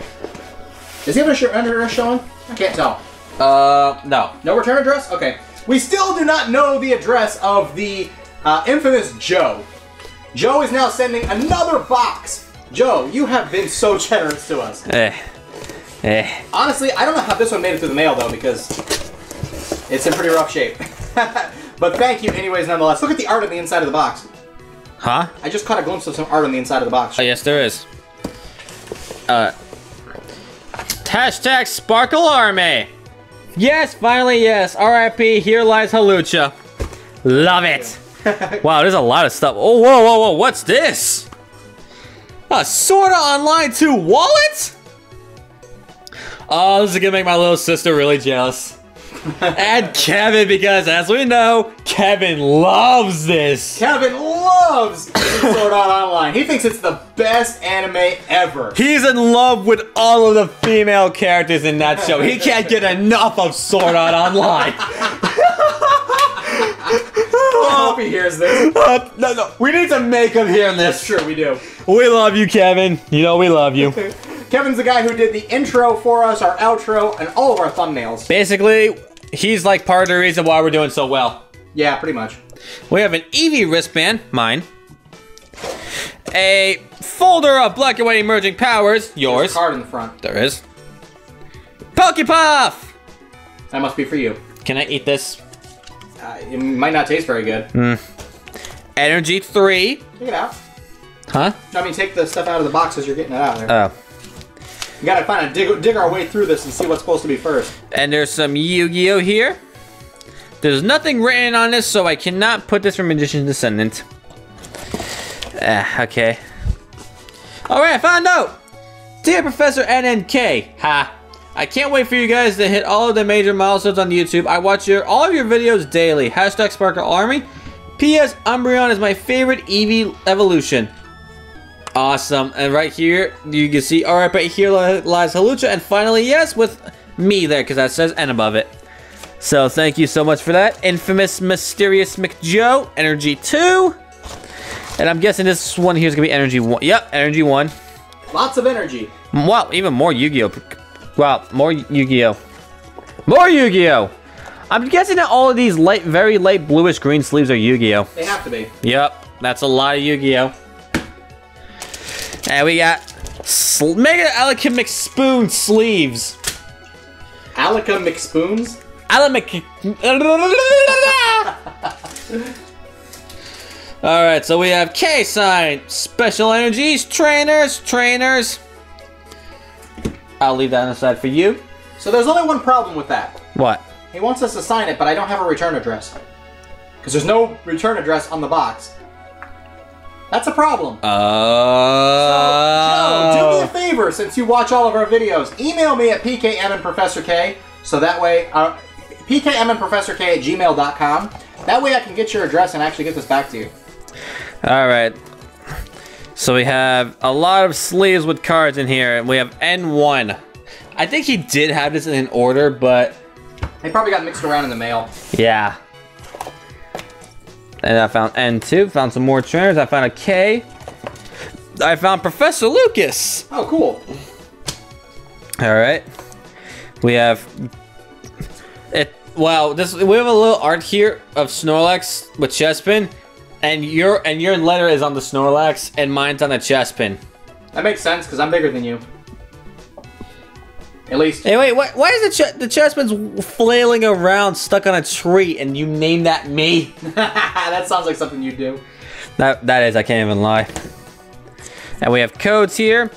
Is he have a sh- address showing? I can't tell. Uh, no. No return address? Okay. We still do not know the address of the uh, infamous Joe. Joe is now sending another box. Joe, you have been so generous to us. Eh. Eh. Honestly, I don't know how this one made it through the mail though because it's in pretty rough shape. but thank you anyways nonetheless. Look at the art on the inside of the box. Huh? I just caught a glimpse of some art on the inside of the box. Oh, yes, there is. Uh. Hashtag Sparkle Army. Yes, finally, yes. RIP, here lies Hawlucha. Love it. wow, there's a lot of stuff. Oh, whoa, whoa, whoa, what's this? A Sword Art Online 2 wallet? Oh, this is gonna make my little sister really jealous. and Kevin, because as we know, Kevin loves this. Kevin loves Sword Art Online. He thinks it's the best anime ever. He's in love with all of the female characters in that show. He can't get enough of Sword Art Online. I hope he hears this. Uh, no, no, we need to make him hear That's this. true, we do. We love you, Kevin. You know we love you. Kevin's the guy who did the intro for us, our outro, and all of our thumbnails. Basically, he's like part of the reason why we're doing so well. Yeah, pretty much. We have an Eevee wristband, mine. A folder of black and white emerging powers, There's a yours. card in the front. There is. Pokepuff! That must be for you. Can I eat this? Uh, it might not taste very good. Energy 3. Take it out. Huh? I mean, take the stuff out of the box as you're getting it out of there. Oh. We gotta find a dig, dig our way through this and see what's supposed to be first. And there's some Yu-Gi-Oh here. There's nothing written on this, so I cannot put this for Magician's Descendant. Ah, okay. Alright, I found out! Dear Professor NNK, ha! I can't wait for you guys to hit all of the major milestones on YouTube. I watch your all of your videos daily. Hashtag Sparkle Army. P.S. Umbreon is my favorite Eevee evolution. Awesome. And right here, you can see, alright, right here lies Hawlucha. And finally, yes, with me there, because that says N above it. So thank you so much for that. Infamous Mysterious McJoe, Energy 2. And I'm guessing this one here is going to be Energy 1. Yep, Energy 1. Lots of energy. Wow, even more Yu-Gi-Oh! Wow, more Yu-Gi-Oh! More Yu-Gi-Oh! I'm guessing that all of these light, very light bluish green sleeves are Yu-Gi-Oh! They have to be. Yep, that's a lot of Yu-Gi-Oh! And we got sl Mega Alchemic Spoon sleeves. Alika McSpoons. Alchemic. Alright, so we have K sign, special energies, trainers, trainers. I'll leave that on the side for you. So there's only one problem with that. What? He wants us to sign it, but I don't have a return address. Because there's no return address on the box. That's a problem. Uh, Joe, do me a favor, since you watch all of our videos, email me at PKM and Professor K, so that way, uh, PKM and Professor K at gmail.com. That way I can get your address and actually get this back to you. Alright. So we have a lot of sleeves with cards in here, and we have N1. I think he did have this in order, but They probably got mixed around in the mail. yeah. And I found N2, found some more trainers, I found a K. I found Professor Lucas. Oh, cool. Alright. We have it wow, this we have a little art here of Snorlax with Chespin. And your and your letter is on the Snorlax and mine's on the Chespin. That makes sense because I'm bigger than you. At least. Hey, wait, why, why is the ch- the chessman's flailing around stuck on a tree and you name that me? that sounds like something you'd do. That that is, I can't even lie. And we have codes here,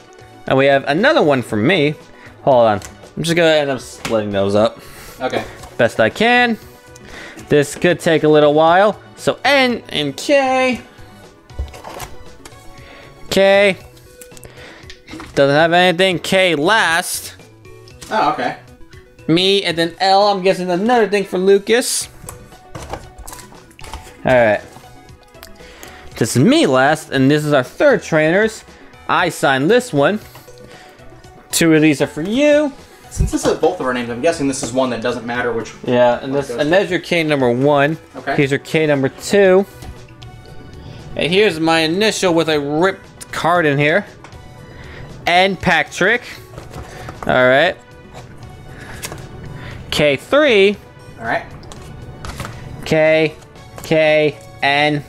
and we have another one from me. Hold on, I'm just gonna end up splitting those up Okay. best I can. This could take a little while. So N and K. K. Doesn't have anything. K last. Oh, okay. Me and then L. I'm guessing another thing for Lucas. Alright. This is me last, and this is our third trainers. I signed this one. Two of these are for you. Since this is both of our names, I'm guessing this is one that doesn't matter which. Yeah, and this and there's your K number one. Okay. Here's your K number two. And here's my initial with a ripped card in here. And Patrick. Alright. K3. All right. K, K, N.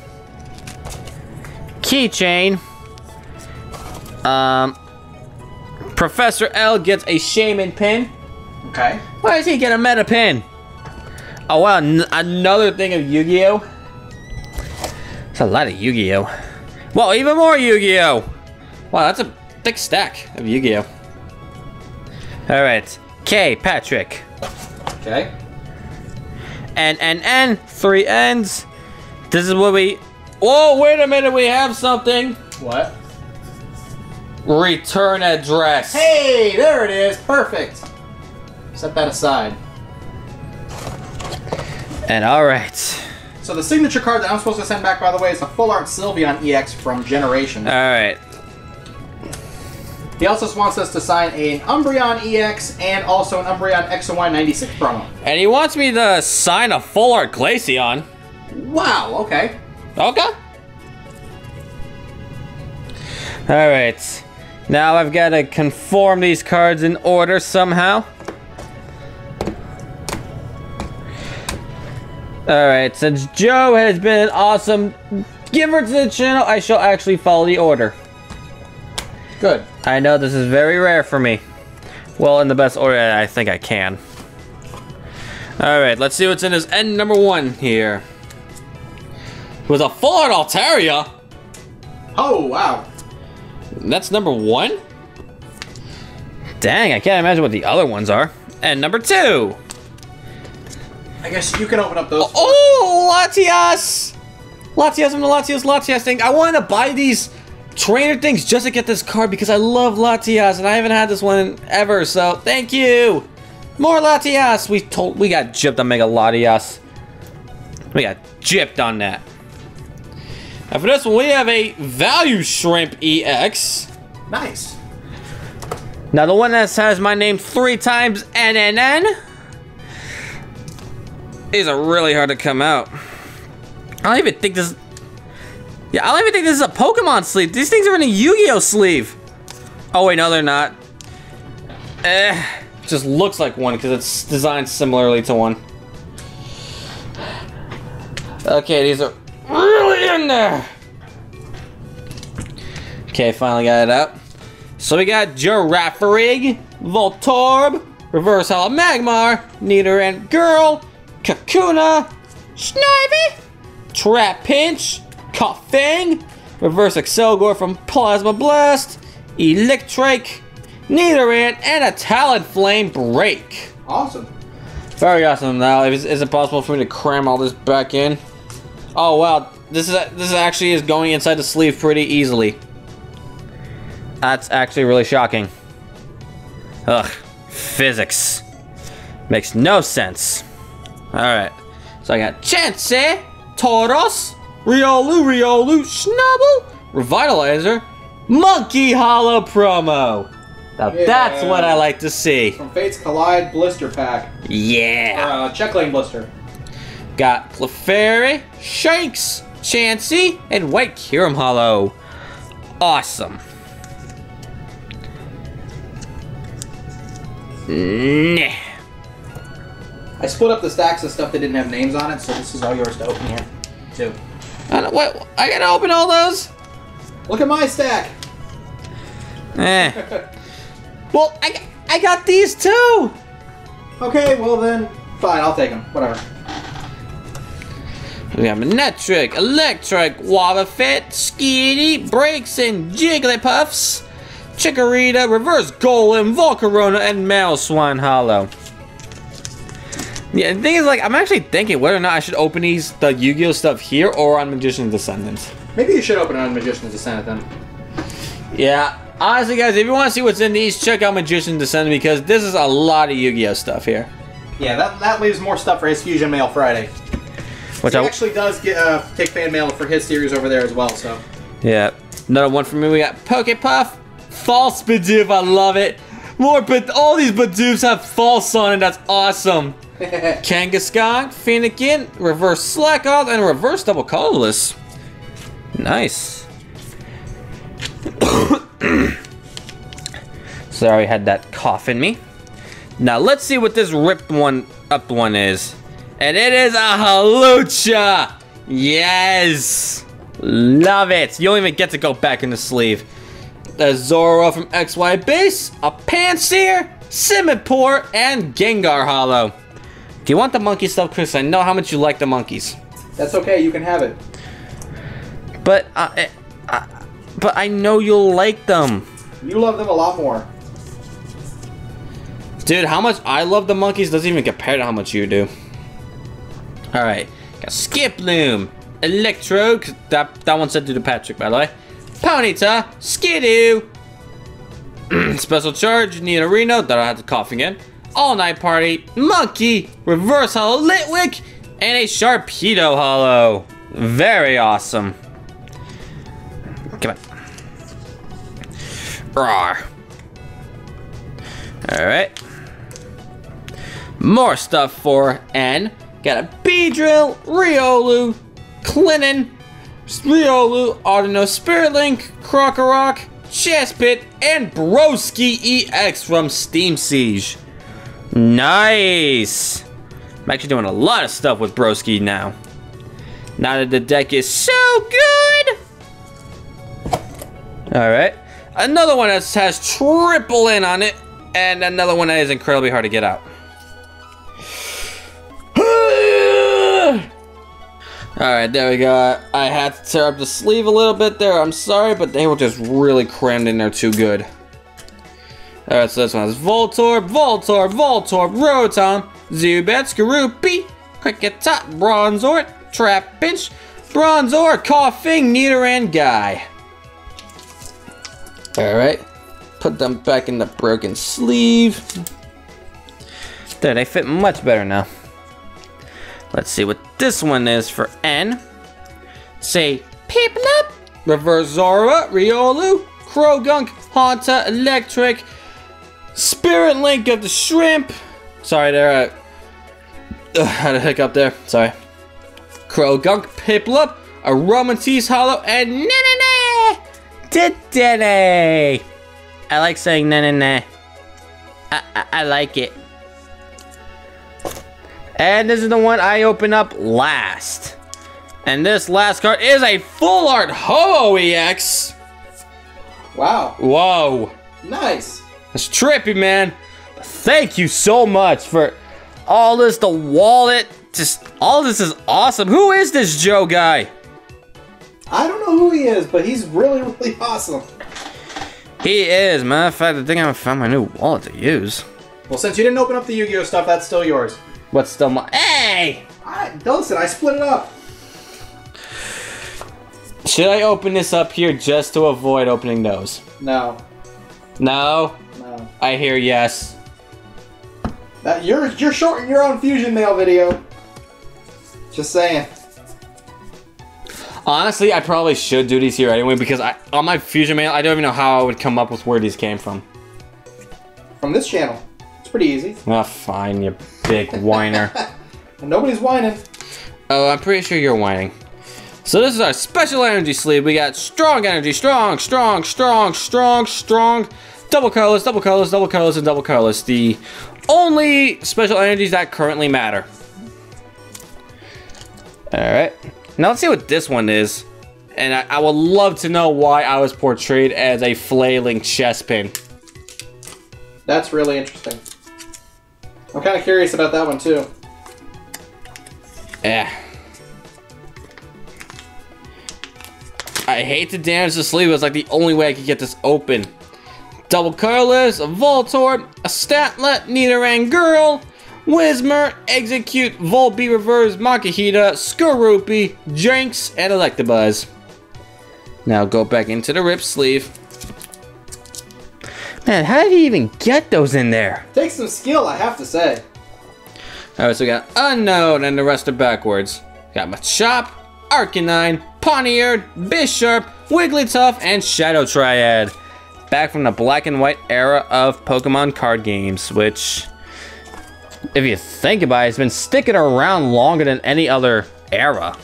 Keychain. Um, Professor L gets a Shaymin pin. Okay. Why does he get a meta pin? Oh wow, n- another thing of Yu-Gi-Oh. It's a lot of Yu-Gi-Oh. Well, even more Yu-Gi-Oh. Wow, that's a thick stack of Yu-Gi-Oh. All right, K Patrick. Okay. And, and, and, three ends. This is what we. Oh, Wait a minute. We have something. What? Return address. Hey, there it is. Perfect. Set that aside. And all right. So the signature card that I'm supposed to send back, by the way, is a full art Sylveon EX from Generation. All right. He also wants us to sign an Umbreon EX and also an Umbreon XY 96 promo. And he wants me to sign a full art Glaceon. Wow. Okay. Okay. All right. Now I've got to conform these cards in order somehow. All right. Since Joe has been an awesome giver to the channel, I shall actually follow the order. Good. I know this is very rare for me. Well, in the best order I think I can. All right. Let's see what's in his end number one here. With a full art Altaria. Oh wow. That's number one? Dang, I can't imagine what the other ones are. And number two. I guess you can open up those. Oh, Latias! Latias from the Latias Latias thing. I wanted to buy these trainer things just to get this card because I love Latias and I haven't had this one ever, so thank you! More Latias! We told we got gypped on Mega Latias. We got gypped on that. And for this one, we have a Value Shrimp EX. Nice. Now the one that has my name three times NNN is a really hard to come out. I don't even think this. Yeah, I don't even think this is a Pokemon sleeve. These things are in a Yu-Gi-Oh sleeve. Oh wait, no, they're not. Eh, just looks like one because it's designed similarly to one. Okay, these are really in there. Okay, finally got it up. So we got Girafarig, Voltorb, Reverse Hollow Magmar, Nidoran Girl, Kakuna, Snivy, Trapinch, Koffing, Reverse Excelgor from Plasma Blast, Electrike, Nidoran, and a Talonflame Break. Awesome. Very awesome. Now, is, is it possible for me to cram all this back in? Oh wow, this is this actually is going inside the sleeve pretty easily. That's actually really shocking. Ugh, physics makes no sense. All right, so I got Chansey, eh? Tauros, Riolu, Riolu, Snubbull, Revitalizer, Monkey Hollow promo. Now that's what I like to see. From Fates Collide Blister Pack. Yeah. Or uh, Check Lane Blister. Got Clefairy, Shanks, Chansey, and White Kyurem Hollow. Awesome. Nah. I split up the stacks of stuff that didn't have names on it, so this is all yours to open here, too. I, don't, what, I gotta open all those? Look at my stack. Eh. well, I, I got these too. Okay, well then, fine, I'll take them. Whatever. We have Electric, Electric, Wobbuffet, Skitty, Breaks, and Jigglypuffs, Chikorita, Reverse Golem, Volcarona, and Mamoswine Hollow. Yeah, the thing is, like, I'm actually thinking whether or not I should open these, the Yu-Gi-Oh stuff here or on Magician's Descendants. Maybe you should open it on Magician's Descent then. Yeah, honestly, guys, if you want to see what's in these, check out Magician's Descendant because this is a lot of Yu-Gi-Oh stuff here. Yeah, that, that leaves more stuff for his Fusion Mail Friday. Which He I, actually does get uh, take fan mail for his series over there as well. So Yeah. Another one for me. We got Pokepuff, False Bidoof. I love it. More, but all these Bidoofs have false on it. That's awesome. Kangaskhan, Finnegan, Reverse Slakoth, and Reverse Double Colorless. Nice. Sorry, I had that cough in me. Now let's see what this ripped one up one is. And it is a Hawlucha! Yes! Love it! You don't even get to go back in the sleeve. A Zoro from XY Base, a Pansear, Simipour, and Gengar Hollow. Do you want the monkey stuff, Chris? I know how much you like the monkeys. that's okay. You can have it. But, uh, eh, uh, but I know you'll like them. You love them a lot more. Dude, how much I love the monkeys doesn't even compare to how much you do. Alright, got Skiploom, Electro. that, that one said to the Patrick, by the way. Ponyta, Skiddo, Special Charge, Nina Reno, that I had to cough again. All Night Party, Monkey, Reverse Hollow Litwick, and a Sharpedo Hollow. Very awesome. Come on. Rawr. Alright. More stuff for N. Got a Beedrill, Riolu, Clinton, Riolu, Audino Spirit Link, Krokorok, Chespin, and Broski EX from Steam Siege. Nice! I'm actually doing a lot of stuff with Broski now. Now that the deck is so good! Alright. Another one that has triple in on it, and another one that is incredibly hard to get out. Alright, there we go. I had to tear up the sleeve a little bit there. I'm sorry, but they were just really crammed in there too good. Alright, so this one is Voltorb, Voltorb, Voltorb, Rotom, Zubat, Skorupi, Kricketot, Bronzor, Trapinch, Bronzor, Koffing, Nidoran, Guy. Alright, put them back in the broken sleeve. There, they fit much better now. Let's see what this one is for N. Say, Piplup, Reverse Zorua, Riolu, Croagunk, Haunter, Electric, Spirit Link of the Shrimp. Sorry there, I had a hiccup there, sorry. Croagunk, Piplup, Aromatisse Hollow, and Nanana! Dedenne! I like saying Nanana. I, I, I like it. And this is the one I open up last. And this last card is a full art Ho-Oh EX. Wow, Whoa. nice. That's trippy, man. Thank you so much for all this, the wallet. Just, all this is awesome. Who is this Joe guy? I don't know who he is, but he's really, really awesome. He is. Matter of fact, I think I haven't found my new wallet to use. Well, since you didn't open up the Yu-Gi-Oh stuff, that's still yours. What's still my... Hey! I, listen, I split it up. Should I open this up here just to avoid opening those? No, No? I hear yes. That you're you're shorting your own fusion mail video. Just saying. Honestly, I probably should do these here anyway because I on my fusion mail, I don't even know how I would come up with where these came from. From this channel, it's pretty easy. Ah, fine, you big whiner. Nobody's whining. oh, I'm pretty sure you're whining. So this is our special energy sleeve. We got strong energy, strong, strong, strong, strong, strong, double colorless, double colorless, double colorless, and double colorless. The only special energies that currently matter. All right. Now let's see what this one is. And I, I would love to know why I was portrayed as a flailing Chespin. That's really interesting. I'm kind of curious about that one too. Yeah. I hate to damage the sleeve, it's like the only way I could get this open. Double colorless, a Voltorb, a Statlet, Nidoran Girl, Whismur, Exeggcute, Volbeat Reverse, Makuhita, Skorupi, Jynx, and Electabuzz. Now go back into the rip sleeve. Man, how did he even get those in there? Takes some skill, I have to say. Alright, so we got Unknown and the rest are backwards. Got Machop, Arcanine, Pawniard, Bisharp, Wigglytuff, and Shadow Triad. Back from the black and white era of Pokemon card games, which, if you think about it, it's been sticking around longer than any other era.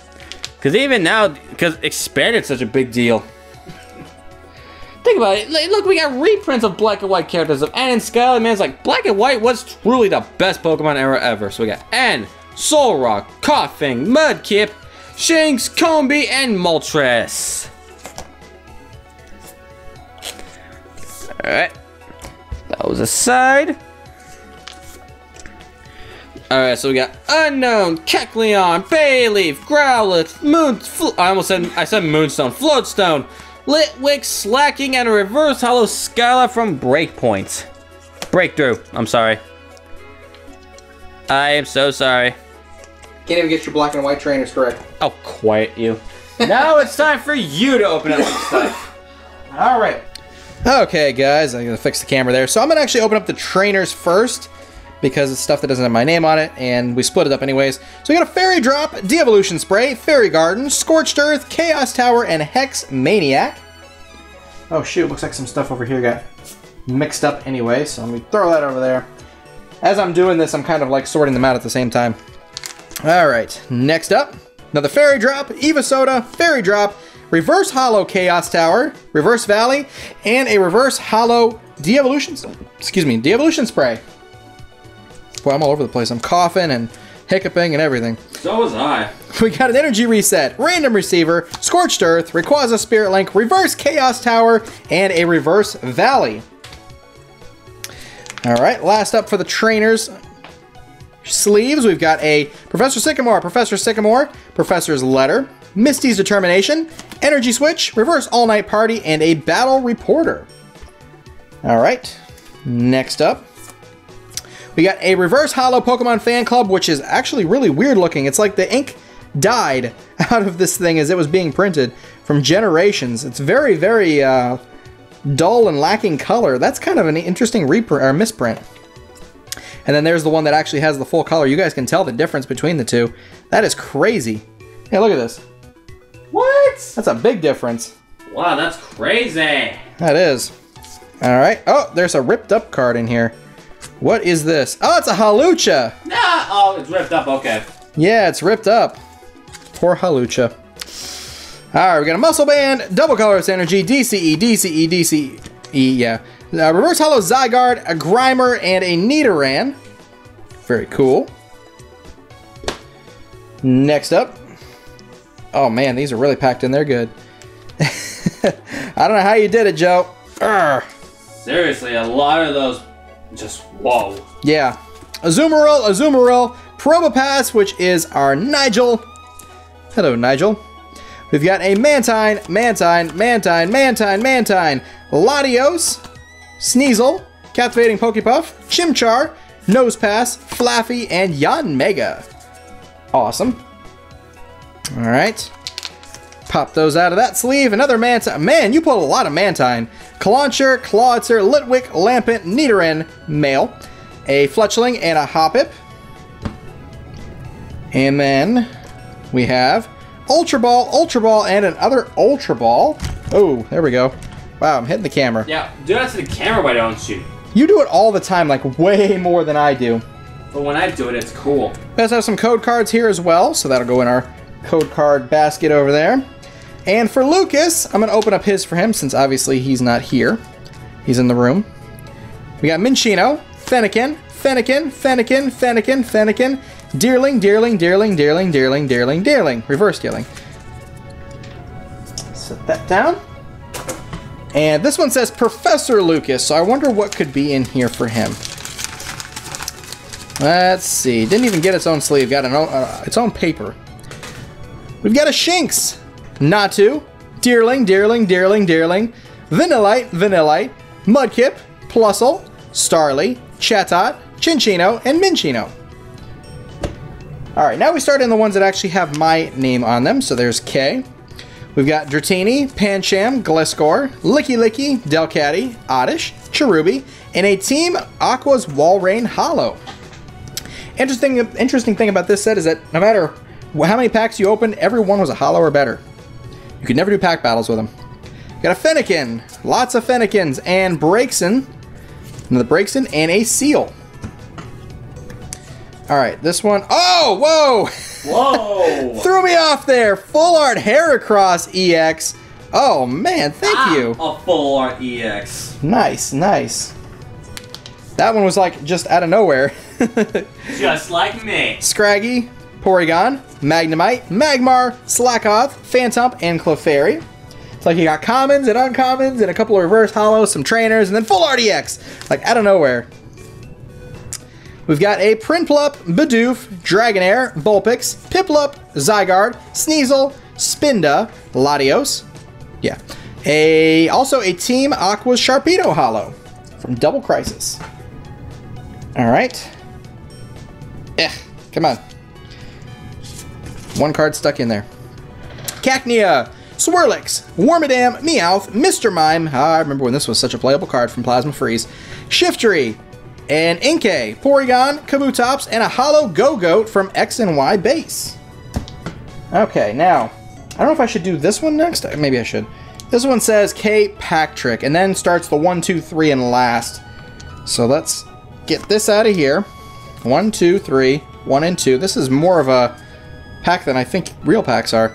Because even now, because expanded's such a big deal. Think about it. Look, we got reprints of black and white characters of N and Skyline. Man, it's like black and white was truly the best Pokemon era ever. So we got N, Solrock, Koffing, Mudkip, Shinx, Combee, and Moltres. Alright. That was a side. Alright, so we got Unknown, Kecleon, Bayleef, Growlithe, Moon... I almost said... I said Moonstone. Floatstone, Litwick, Slaking, and a Reverse Hollow Skyla from Breakpoint. Breakthrough. I'm sorry. I am so sorry. Can't even get your black and white trainers correct. I'll quiet you. now it's time for you to open up some stuff. All right. Okay, guys, I'm gonna fix the camera there. So I'm gonna actually open up the trainers first because it's stuff that doesn't have my name on it, and we split it up anyways. So we got a Fairy Drop, De-Evolution Spray, Fairy Garden, Scorched Earth, Chaos Tower, and Hex Maniac. Oh shoot, looks like some stuff over here got mixed up anyway, so let me throw that over there. As I'm doing this, I'm kind of like sorting them out at the same time. All right, next up, another Fairy Drop, Evosoda, Fairy Drop, Reverse Hollow Chaos Tower, Reverse Valley, and a Reverse Hollow De-Evolution, excuse me, De-Evolution Spray. Boy, I'm all over the place. I'm coughing and hiccuping and everything. So was I. We got an Energy Reset, Random Receiver, Scorched Earth, Rayquaza Spirit Link, Reverse Chaos Tower, and a Reverse Valley. All right, last up for the trainers sleeves, we've got a Professor Sycamore, Professor Sycamore, Professor's Letter, Misty's Determination, Energy Switch, Reverse All Night Party, and a Battle Reporter. All right, next up, we got a Reverse Hollow Pokemon Fan Club, which is actually really weird looking. It's like the ink died out of this thing as it was being printed from generations. It's very, very uh, dull and lacking color. That's kind of an interesting reprint or misprint. And then there's the one that actually has the full color. You guys can tell the difference between the two. That is crazy. Hey, look at this. What? That's a big difference. Wow, that's crazy. That is. All right. Oh, there's a ripped up card in here. What is this? Oh, it's a Hawlucha. Nah, oh, it's ripped up. Okay. Yeah, it's ripped up. Poor Hawlucha. All right, we got a Muscle Band, Double Colorless Energy, DCE, DCE, DCE, yeah. Uh, Reverse Hollow Zygarde, a Grimer, and a Nidoran. Very cool. Next up. Oh man, these are really packed in They're good. I don't know how you did it, Joe. Urgh. Seriously, a lot of those just whoa. Yeah. Azumarill, Azumarill, Probopass, which is our Nigel. Hello, Nigel. We've got a Mantine, Mantine, Mantine, Mantine, Mantine, Latios, Sneasel, Captivating Pokepuff, Chimchar, Nosepass, Flaaffy, and Yanmega. Awesome. All right. Pop those out of that sleeve. Another Mantine. Man, you pulled a lot of Mantine. Clauncher, Clawitzer, Litwick, Lampent, Nidoran, male. A Fletchling and a Hoppip. And then we have Ultra Ball, Ultra Ball, and another Ultra Ball. Oh, there we go. Wow, I'm hitting the camera. Yeah, do that to the camera, why don't you? You do it all the time, like way more than I do. But when I do it, it's cool. We also have some code cards here as well, so that'll go in our code card basket over there. And for Lucas, I'm going to open up his for him since obviously he's not here. He's in the room. We got Minccino, Fennekin, Fennekin, Fennekin, Fennekin, Fennekin, Deerling, Deerling, Deerling, Deerling, Deerling, Deerling, Deerling, Reverse Deerling. Set that down. And this one says Professor Lucas, so I wonder what could be in here for him. Let's see. Didn't even get its own sleeve. Got an uh, its own paper. We've got a Shinx, Natu, Deerling, Deerling, Deerling, Deerling, Vanillite, Vanillite, Mudkip, Plusle, Starly, Chatot, Cinccino, and Minccino. Alright, now we start in the ones that actually have my name on them. So there's K. We've got Dratini, Pancham, Gliscor, Lickilicky, Delcatty, Oddish, Cherubi, and a Team Aqua's Walrein Hollow. Interesting, interesting thing about this set is that no matter how many packs you opened, every one was a hollow or better. You could never do pack battles with them. Got a Fennekin, lots of Fennekins, and Braixen, another Braixen, and a Seal. All right, this one. Oh, whoa! Whoa! Threw me off there. Full art Heracross EX. Oh man, thank ah, you. A full art EX. Nice, nice. That one was like just out of nowhere. Just like me. Scraggy, Porygon, Magnemite, Magmar, Slakoth, Phantump, and Clefairy. It's like you got commons and uncommons and a couple of reverse hollows, some trainers, and then full RDX. Like out of nowhere. We've got a Prinplup, Bidoof, Dragonair, Vulpix, Piplup, Zygarde, Sneasel, Spinda, Latios. Yeah. A also a Team Aqua's Sharpedo Hollow from Double Crisis. All right. Eh, come on. One card stuck in there. Cacnea, Swirlix, Wormadam, Meowth, Mr. Mime. Ah, I remember when this was such a playable card from Plasma Freeze. Shiftry, and Inkay, Porygon, Kabutops, and a Hollow Gogoat from X and Y base. Okay, now, I don't know if I should do this one next. Uh, Maybe I should. This one says K Pack Trick, and then starts the one, two, three, and last. So let's get this out of here. One, two, three, one, and two. This is more of a pack than I think real packs are.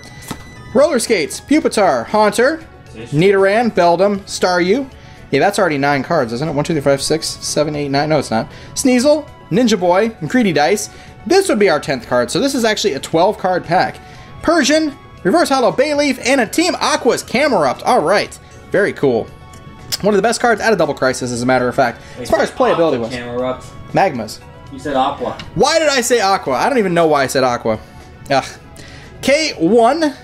Roller Skates, Pupitar, Haunter, Nidoran, Beldum, Staryu. Yeah, that's already nine cards, isn't it? One, two, three, five, six, seven, eight, nine. No, it's not. Sneasel, Ninja Boy, and Greedy Dice. This would be our 10th card, so this is actually a 12 card pack. Persian, Reverse Hollow Bayleef, and a Team Aqua's Camerupt. All right, very cool. One of the best cards out of Double Crisis, as a matter of fact, as far as playability was. Camerupt. Magmas. You said Aqua. Why did I say Aqua? I don't even know why I said Aqua. Ugh. K1.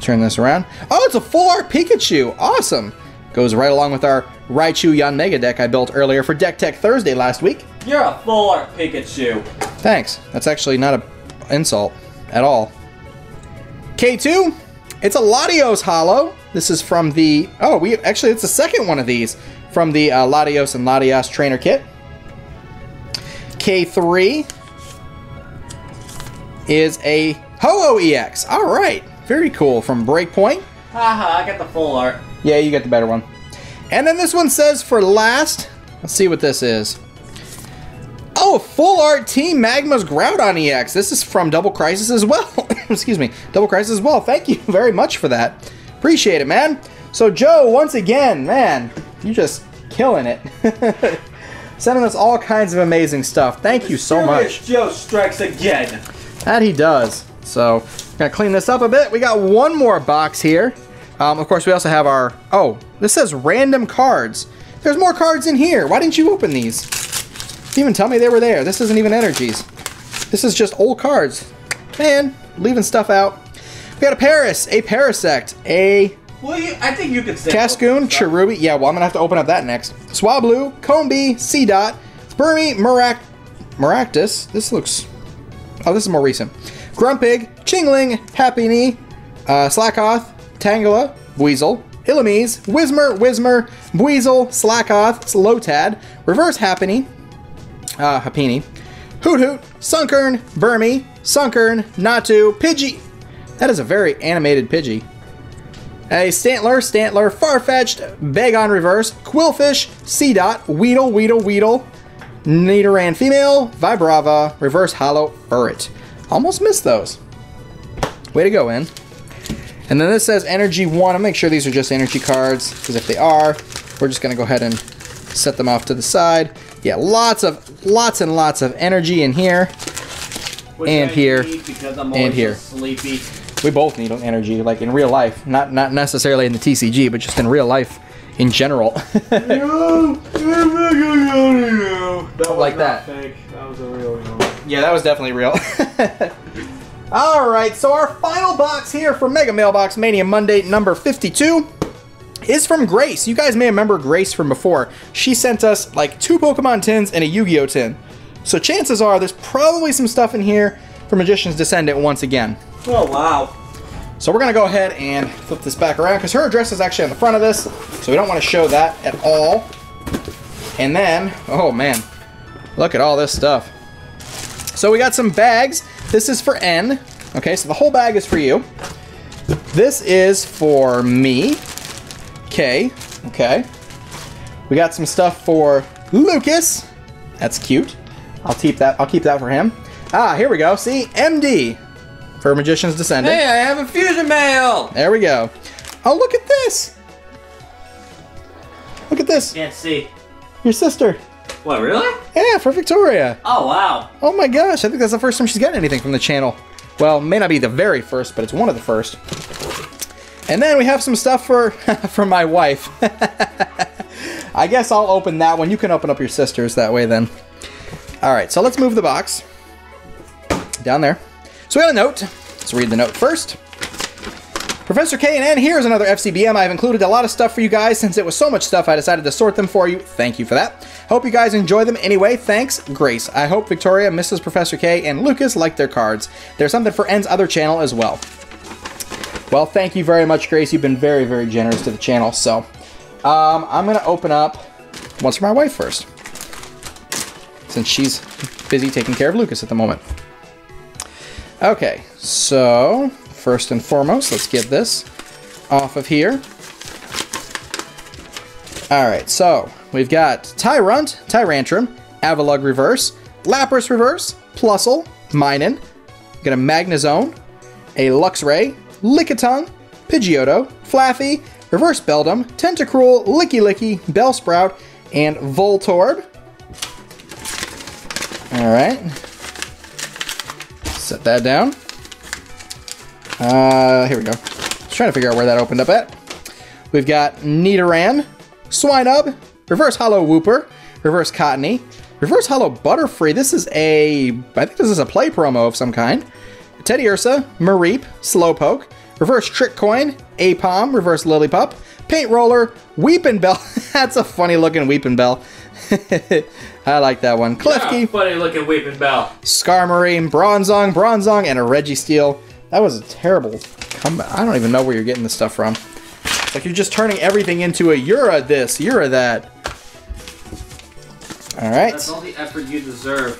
Turn this around. Oh, it's a full art Pikachu. Awesome. Goes right along with our Raichu Yanmega deck I built earlier for Deck Tech Thursday last week. You're a full art Pikachu. Thanks. That's actually not an insult at all. K2. It's a Latios Hollow. This is from the... Oh, we actually, it's the second one of these from the uh, Latios and Latias Trainer Kit. K3 is a Ho-Oh EX. All right. Very cool. From Breakpoint. Haha, I got the full art. Yeah, you got the better one. And then this one says for last, let's see what this is. Oh, full art Team Magma's Groudon EX. This is from Double Crisis as well. Excuse me, Double Crisis as well. Thank you very much for that. Appreciate it, man. So Joe, once again, man, you're just killing it. Sending us all kinds of amazing stuff. Thank you so much. Mysterious Joe strikes again. That he does. So, gonna clean this up a bit. We got one more box here. Um, of course, we also have our. Oh, this says random cards. There's more cards in here. Why didn't you open these? Didn't even tell me they were there. This isn't even energies. This is just old cards. Man, leaving stuff out. We got a Paras, a Parasect, a Well, you, I think you could say Cascoon, Cherubi. Yeah, well, I'm gonna have to open up that next. Swablu, Combee, C Dot, Burmy, Mirac, Maractus. This looks. Oh, this is more recent. Grumpig, Chingling, Happiny, uh, Slakoth, Tangela, Weasel, Illumise, Whismur, Whismur, Weasel, Slakoth, Lotad, Reverse Happiny, uh, Happiny, Hoot Hoot, Sunkern, Burmy, Sunkern, Natu, Pidgey. That is a very animated Pidgey. A Stantler, Stantler, Farfetch'd, Bagon Reverse, Qwilfish, Seedot, Weedle, Weedle, Weedle, Nidoran Female, Vibrava, Reverse Hollow, Furret. Almost missed those. Way to go, in. And then this says Energy 1. I'll make sure these are just energy cards, because if they are, we're just going to go ahead and set them off to the side. Yeah, lots of, lots and lots of energy in here. Which and I here, and here. sleepy. We both need energy, like in real life, not not necessarily in the TCG, but just in real life in general. That like that. Fake. That was a real one. Yeah, that was definitely real. All right, so our final box here for Mega Mailbox Mania Monday number 52 is from Grace. You guys may remember Grace from before. She sent us like two Pokemon tins and a Yu-Gi-Oh tin. So chances are there's probably some stuff in here for Magician's Descendant once again. Oh wow. So we're gonna go ahead and flip this back around because her address is actually on the front of this, so we don't want to show that at all. And then, oh man, look at all this stuff. So we got some bags. This is for N. Okay, so the whole bag is for you. This is for me. K. Okay. We got some stuff for Lucas. That's cute. I'll keep that. I'll keep that for him. Ah, here we go. See, MD for Magician's Descendant. Hey, I have a fusion mail. There we go. Oh, look at this. Look at this. Can't see. Your sister. What? Really? Yeah, for Victoria. Oh wow. Oh my gosh, I think that's the first time she's gotten anything from the channel. Well, may not be the very first, but it's one of the first. And then we have some stuff for for my wife. I guess I'll open that one. You can open up your sister's that way then. All right, so let's move the box down there. So we got a note. Let's read the note first. Professor K and N, here's another FCBM. I've included a lot of stuff for you guys. Since it was so much stuff, I decided to sort them for you. Thank you for that. Hope you guys enjoy them anyway. Thanks, Grace. I hope Victoria, Mrs. Professor K, and Lucas like their cards. There's something for N's other channel as well. Well, thank you very much, Grace. You've been very, very generous to the channel. So, um, I'm going to open up one's for my wife first. Since she's busy taking care of Lucas at the moment. Okay, so first and foremost, let's get this off of here. All right, so we've got Tyrunt, Tyrantrum, Avalugg Reverse, Lapras Reverse, Plusle, Minun, got a Magnezone, a Luxray, Lickitung, Pidgeotto, Flaaffy, Reverse Beldum, Tentacruel, Lickilicky, Bellsprout, and Voltorb. All right. Set that down. Uh, here we go. Just trying to figure out where that opened up at. We've got Nidoran, Swinub, Reverse Hollow Wooper, Reverse Cottonee, Reverse Hollow Butterfree. This is a, I think this is a play promo of some kind. Teddiursa, Mareep, Slowpoke, Reverse Trick Coin, Aipom, Reverse Lillipup, Paint Roller, Weepinbell. That's a funny looking Weepinbell. I like that one. Klefki, funny looking Weepinbell. Skarmory, Bronzong, Bronzong, and a Registeel. That was a terrible comeback. I don't even know where you're getting this stuff from. It's like you're just turning everything into a Yura this, Yura that. All right. That's all the effort you deserve.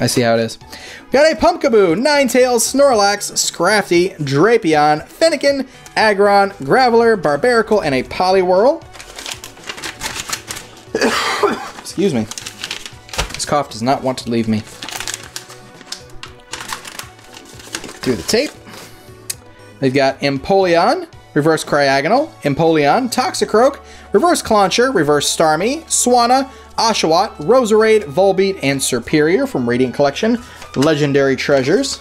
I see how it is. We got a Pumpkaboo, Ninetales, Snorlax, Scrafty, Drapion, Fennekin, Aggron, Graveler, Barbaracle, and a Poliwhirl. Excuse me. This cough does not want to leave me. Through the tape. We've got Empoleon, Reverse Cryogonal, Empoleon, Toxicroak, Reverse Clauncher, Reverse Starmie, Swanna, Oshawott, Roserade, Volbeat, and Serperior from Radiant Collection. Legendary Treasures.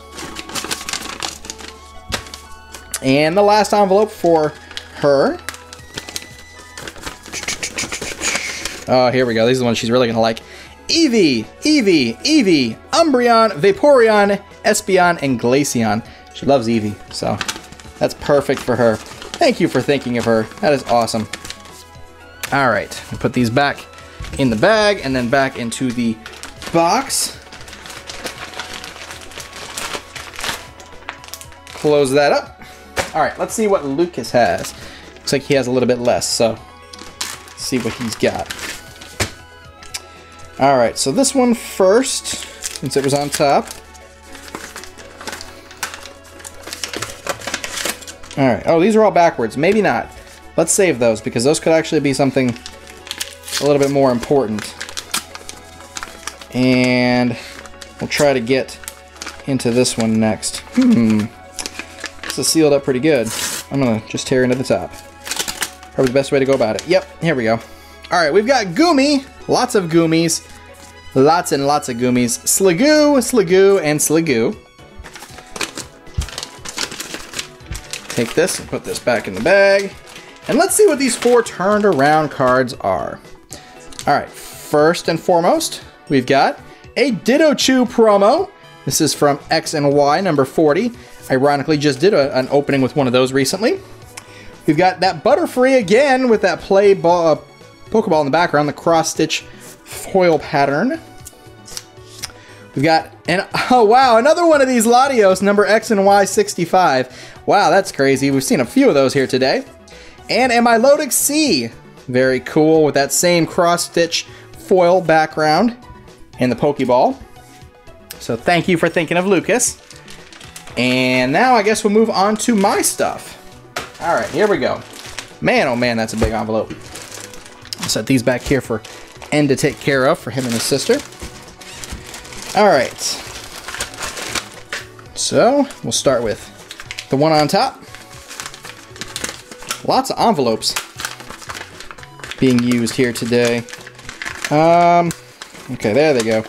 And the last envelope for her. Oh, here we go. These are the ones she's really going to like. Eevee, Eevee, Eevee, Umbreon, Vaporeon, Espeon, and Glaceon. She loves Eevee, so that's perfect for her. Thank you for thinking of her. That is awesome. All right, put these back in the bag and then back into the box. Close that up. All right, let's see what Lucas has. Looks like he has a little bit less, so see what he's got. All right, so this one first, since it was on top. All right. Oh, these are all backwards. Maybe not. Let's save those because those could actually be something a little bit more important. And we'll try to get into this one next. Hmm. This is sealed up pretty good. I'm to just tear into the top. Probably the best way to go about it. Yep, here we go. All right, we've got Goomy. Lots of Goomies. Lots and lots of Goomies. Sliggoo, Sliggoo, and Sliggoo. take this and put this back in the bag. And let's see what these four turned around cards are. All right, first and foremost, we've got a Ditto Chew promo. This is from X and Y number 40. Ironically, just did a, an opening with one of those recently. We've got that Butterfree again with that play ball, uh, Pokeball in the background, the cross stitch foil pattern. We've got, and oh wow, another one of these Latios, number X and Y65. Wow, that's crazy. We've seen a few of those here today. And a Milotic C. Very cool with that same cross stitch foil background and the Pokeball. So thank you for thinking of Lucas. And now I guess we'll move on to my stuff. All right, here we go. Man, oh man, that's a big envelope. Set these back here for N to take care of for him and his sister. All right. So we'll start with the one on top. Lots of envelopes being used here today. Um, okay, there they go.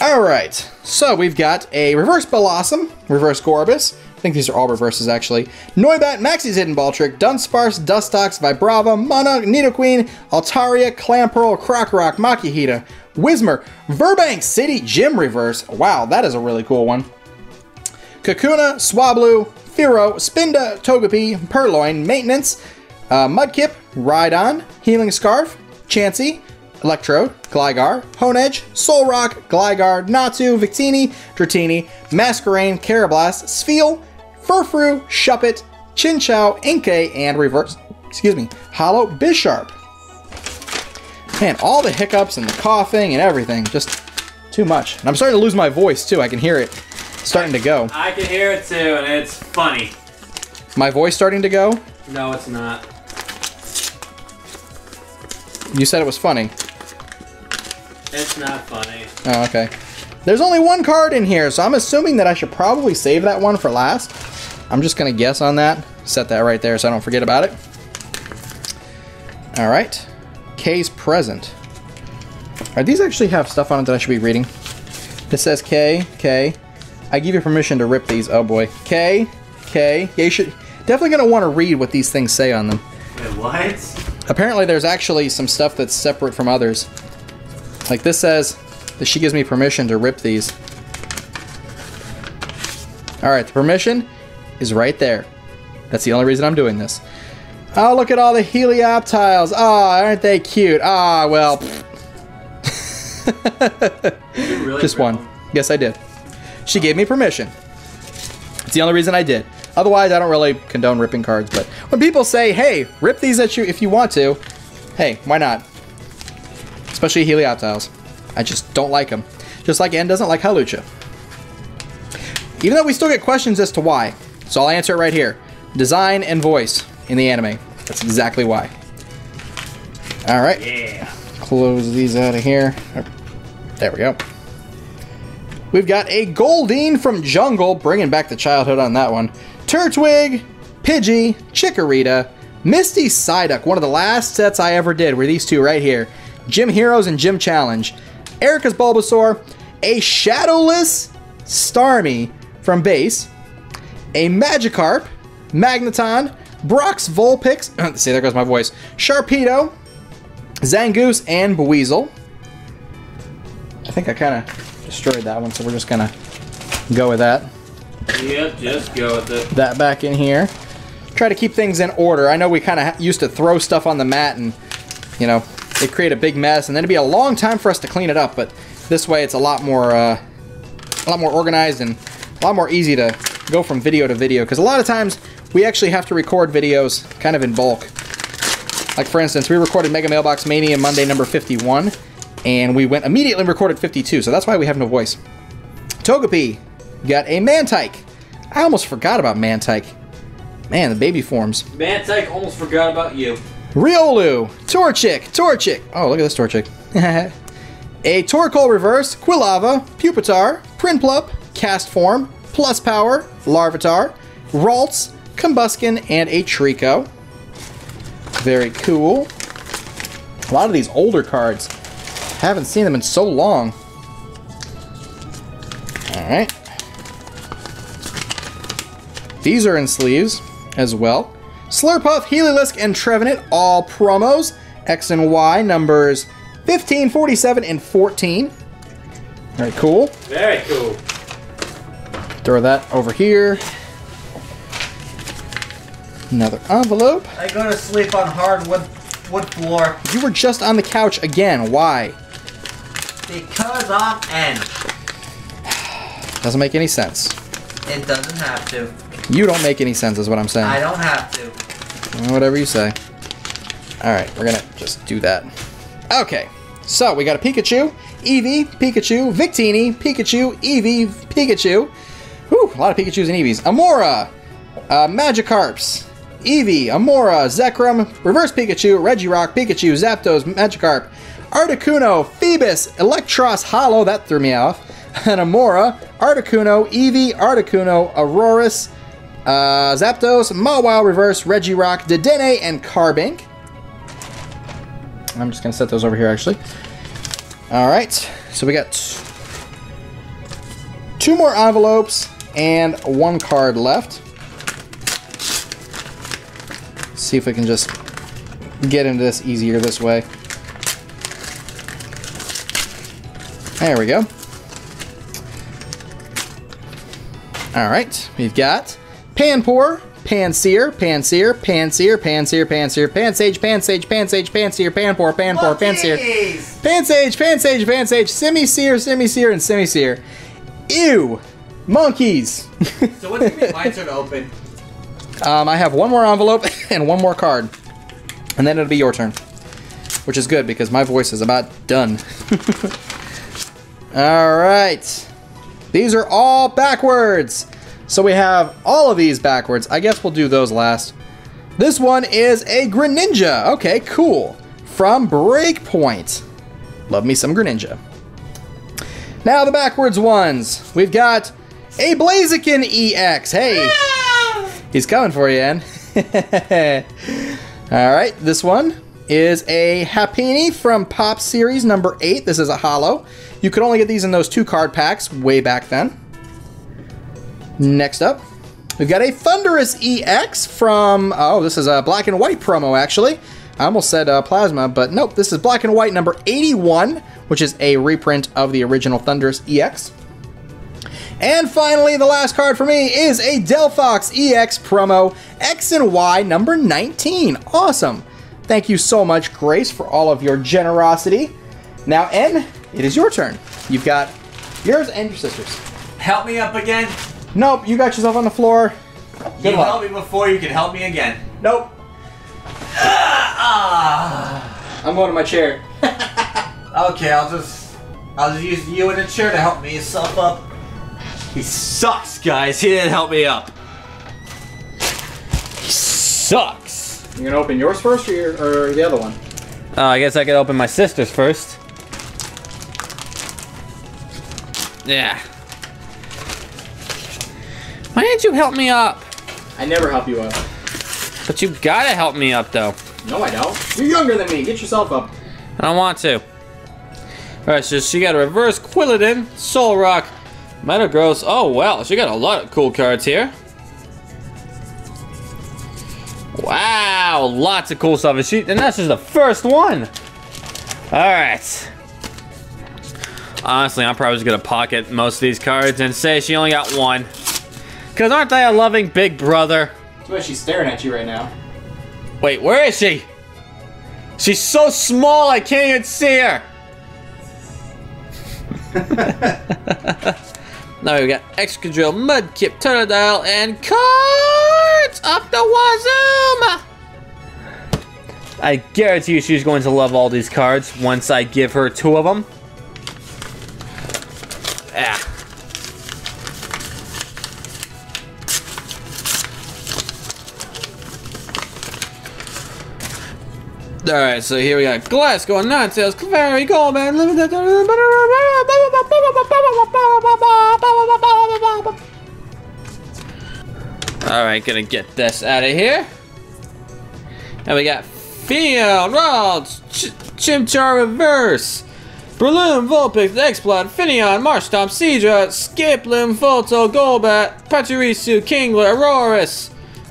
All right, so we've got a reverse Blossom, reverse Gorbis. I think these are all reverses actually. Noibat, Maxie's Hidden Ball Trick, Dunsparce, Dustox, Vibrava, Mana, Nidoqueen, Altaria, Clamperl, Krokorok, Makuhita, Whismur, Virbank City Gym Reverse. Wow, that is a really cool one. Kakuna, Swablu, Firo, Spinda, Togepi, Purrloin, Maintenance, uh, Mudkip, Rhydon, Healing Scarf, Chansey, Electrode, Gligar, Honedge, Solrock, Gligar, Natu, Victini, Dratini, Masquerain, Karrablast, Spheal, Furfrou, Shuppet, Chinchou, Inkay, and Reverse, excuse me, Hollow Bisharp. Man, all the hiccups and the coughing and everything, just too much. And I'm starting to lose my voice too, I can hear it starting to go. I can hear it too, and it's funny. My voice starting to go? No, it's not. You said it was funny. It's not funny. Oh, okay. There's only one card in here, so I'm assuming that I should probably save that one for last. I'm just gonna guess on that. Set that right there so I don't forget about it. All right. K's present. All right, these actually have stuff on it that I should be reading. It says K, K. I give you permission to rip these. Oh boy. K, K. Yeah, you should definitely gonna want to read what these things say on them. Wait, what? Apparently, there's actually some stuff that's separate from others. Like this says she gives me permission to rip these. All right, the permission is right there. That's the only reason I'm doing this. Oh, look at all the Helioptiles. Ah, aren't they cute? Ah, well. Really Just one. Yes, I did. She gave me permission. It's the only reason I did. Otherwise, I don't really condone ripping cards. But when people say, "Hey, rip these at you if you want to," hey, why not? Especially Helioptiles. I just don't like them. Just like N doesn't like Hawlucha. Even though we still get questions as to why, so I'll answer it right here. Design and voice in the anime. That's exactly why. All right Yeah. close these out of here. There we go. We've got a Goldeen from Jungle, bringing back the childhood on that one. Turtwig, Pidgey, Chikorita, Misty Psyduck, one of the last sets I ever did were these two right here. Gym Heroes and Gym Challenge. Erica's Bulbasaur, a Shadowless Starmie from base, a Magikarp, Magneton, Brock's Vulpix, see there goes my voice, Sharpedo, Zangoose and Buizel. I think I kind of destroyed that one, so we're just gonna go with that. Yep, just go with it. That back in here. Try to keep things in order. I know we kind of used to throw stuff on the mat and, you know, it create a big mess, and then it'd be a long time for us to clean it up. But this way, it's a lot more, uh, a lot more organized and a lot more easy to go from video to video. Because a lot of times we actually have to record videos kind of in bulk. Like for instance, we recorded Mega Mailbox Mania Monday number 51, and we went immediately and recorded 52, so that's why we have no voice. Togepi, got a Mantyke. I almost forgot about Mantyke. Man, the baby forms. Mantyke almost forgot about you. Riolu, Torchic, Torchic. Oh, look at this Torchic. a Torkoal Reverse, Quilava, Pupitar, Prinplup, Castform, Plus Power, Larvitar, Ralts, Combusken, and a Treecko. Very cool. A lot of these older cards. Haven't seen them in so long. Alright. These are in sleeves as well. Slurpuff, Heliolisk, and Trevenant, all promos. X and Y numbers 15, 47, and 14. Very cool. Very cool. Throw that over here. Another envelope. I go to sleep on hardwood wood floor You were just on the couch again. Why? because I'm N. Doesn't make any sense. It doesn't have to. You don't make any sense, is what I'm saying. I don't have to. Whatever you say. Alright, we're gonna just do that. Okay, so we got a Pikachu, Eevee, Pikachu, Victini, Pikachu, Eevee, Pikachu. Whew, a lot of Pikachus and Eevees. Amaura, uh, Magikarps, Eevee, Amaura, Zekrom, Reverse Pikachu, Regirock, Pikachu, Zapdos, Magikarp, Articuno, Phoebus, Electros Hollow, that threw me off, and Amaura, Articuno, Eevee, Articuno, Aurorus, uh, Zapdos, Mawile Reverse, Regirock, Dedenne, and Carbink. I'm just going to set those over here, actually. All right, so we got two more envelopes and one card left. see if we can just get into this easier this way. There we go. All right, we've got Panpour, Pansear, Pansear, Pansear, Pansear, Pansear, Pansage, Pansage, Pansage, Pansear, Panpour, Panpour, Pansear, Pansage, Pansage, Pansage, Simisear, Simisear, and Simisear. Ew! Monkeys! So what's your my turn to open? um, I have one more envelope and one more card. And then it'll be your turn. Which is good because my voice is about done. Alright. These are all backwards. So we have all of these backwards. I guess we'll do those last. This one is a Greninja. Okay, cool. From Breakpoint. Love me some Greninja. Now the backwards ones. We've got a Blaziken EX. Hey, ah! he's coming for you, Ann. All right, this one is a Happiny from Pop Series number 8. This is a hollow. You could only get these in those two card packs way back then. Next up, we've got a Thundurus EX from, oh, this is a black and white promo, actually. I almost said uh, Plasma, but nope, this is black and white number 81, which is a reprint of the original Thundurus EX. And finally, the last card for me is a Delphox EX promo X and Y number 19. Awesome. Thank you so much, Grace, for all of your generosity. Now, N, it is your turn. You've got yours and your sister's. Help me up again. Nope, you got yourself on the floor. Good you luck. helped me before, you can help me again. Nope. Ah. I'm going to my chair. Okay, I'll just I'll just use you in a chair to help me yourself up. He sucks, guys. He didn't help me up. He sucks. You're going to open yours first or, your, or the other one? Uh, I guess I could open my sister's first. Yeah. Why didn't you help me up? I never help you up. But you gotta help me up, though. No, I don't. You're younger than me. Get yourself up. I don't want to. Alright, so she got a reverse Quilladin, Solrock, Metagross. Oh, wow, she got a lot of cool cards here. Wow, lots of cool stuff. And, she, and that's just the first one. Alright. Honestly, I'm probably just gonna pocket most of these cards and say she only got one. Cause aren't they a loving big brother? That's bad she's staring at you right now. Wait, where is she? She's so small I can't even see her. now we got Excadrill, Mudkip, Totodile, and cards up the wazoo! I guarantee you she's going to love all these cards once I give her two of them. Ah. Alright, so here we got Glasgow, Ninetales, Clefairy, Goldman, Alright, gonna get this out of here. And we got Field, Ralts, Ch Chimchar Reverse, Breloom, Vulpix, Exploud, Finneon, Marshtomp, Seadra, Skiploom, Volto, Golbat, Pachirisu, Kingler, Aurorus,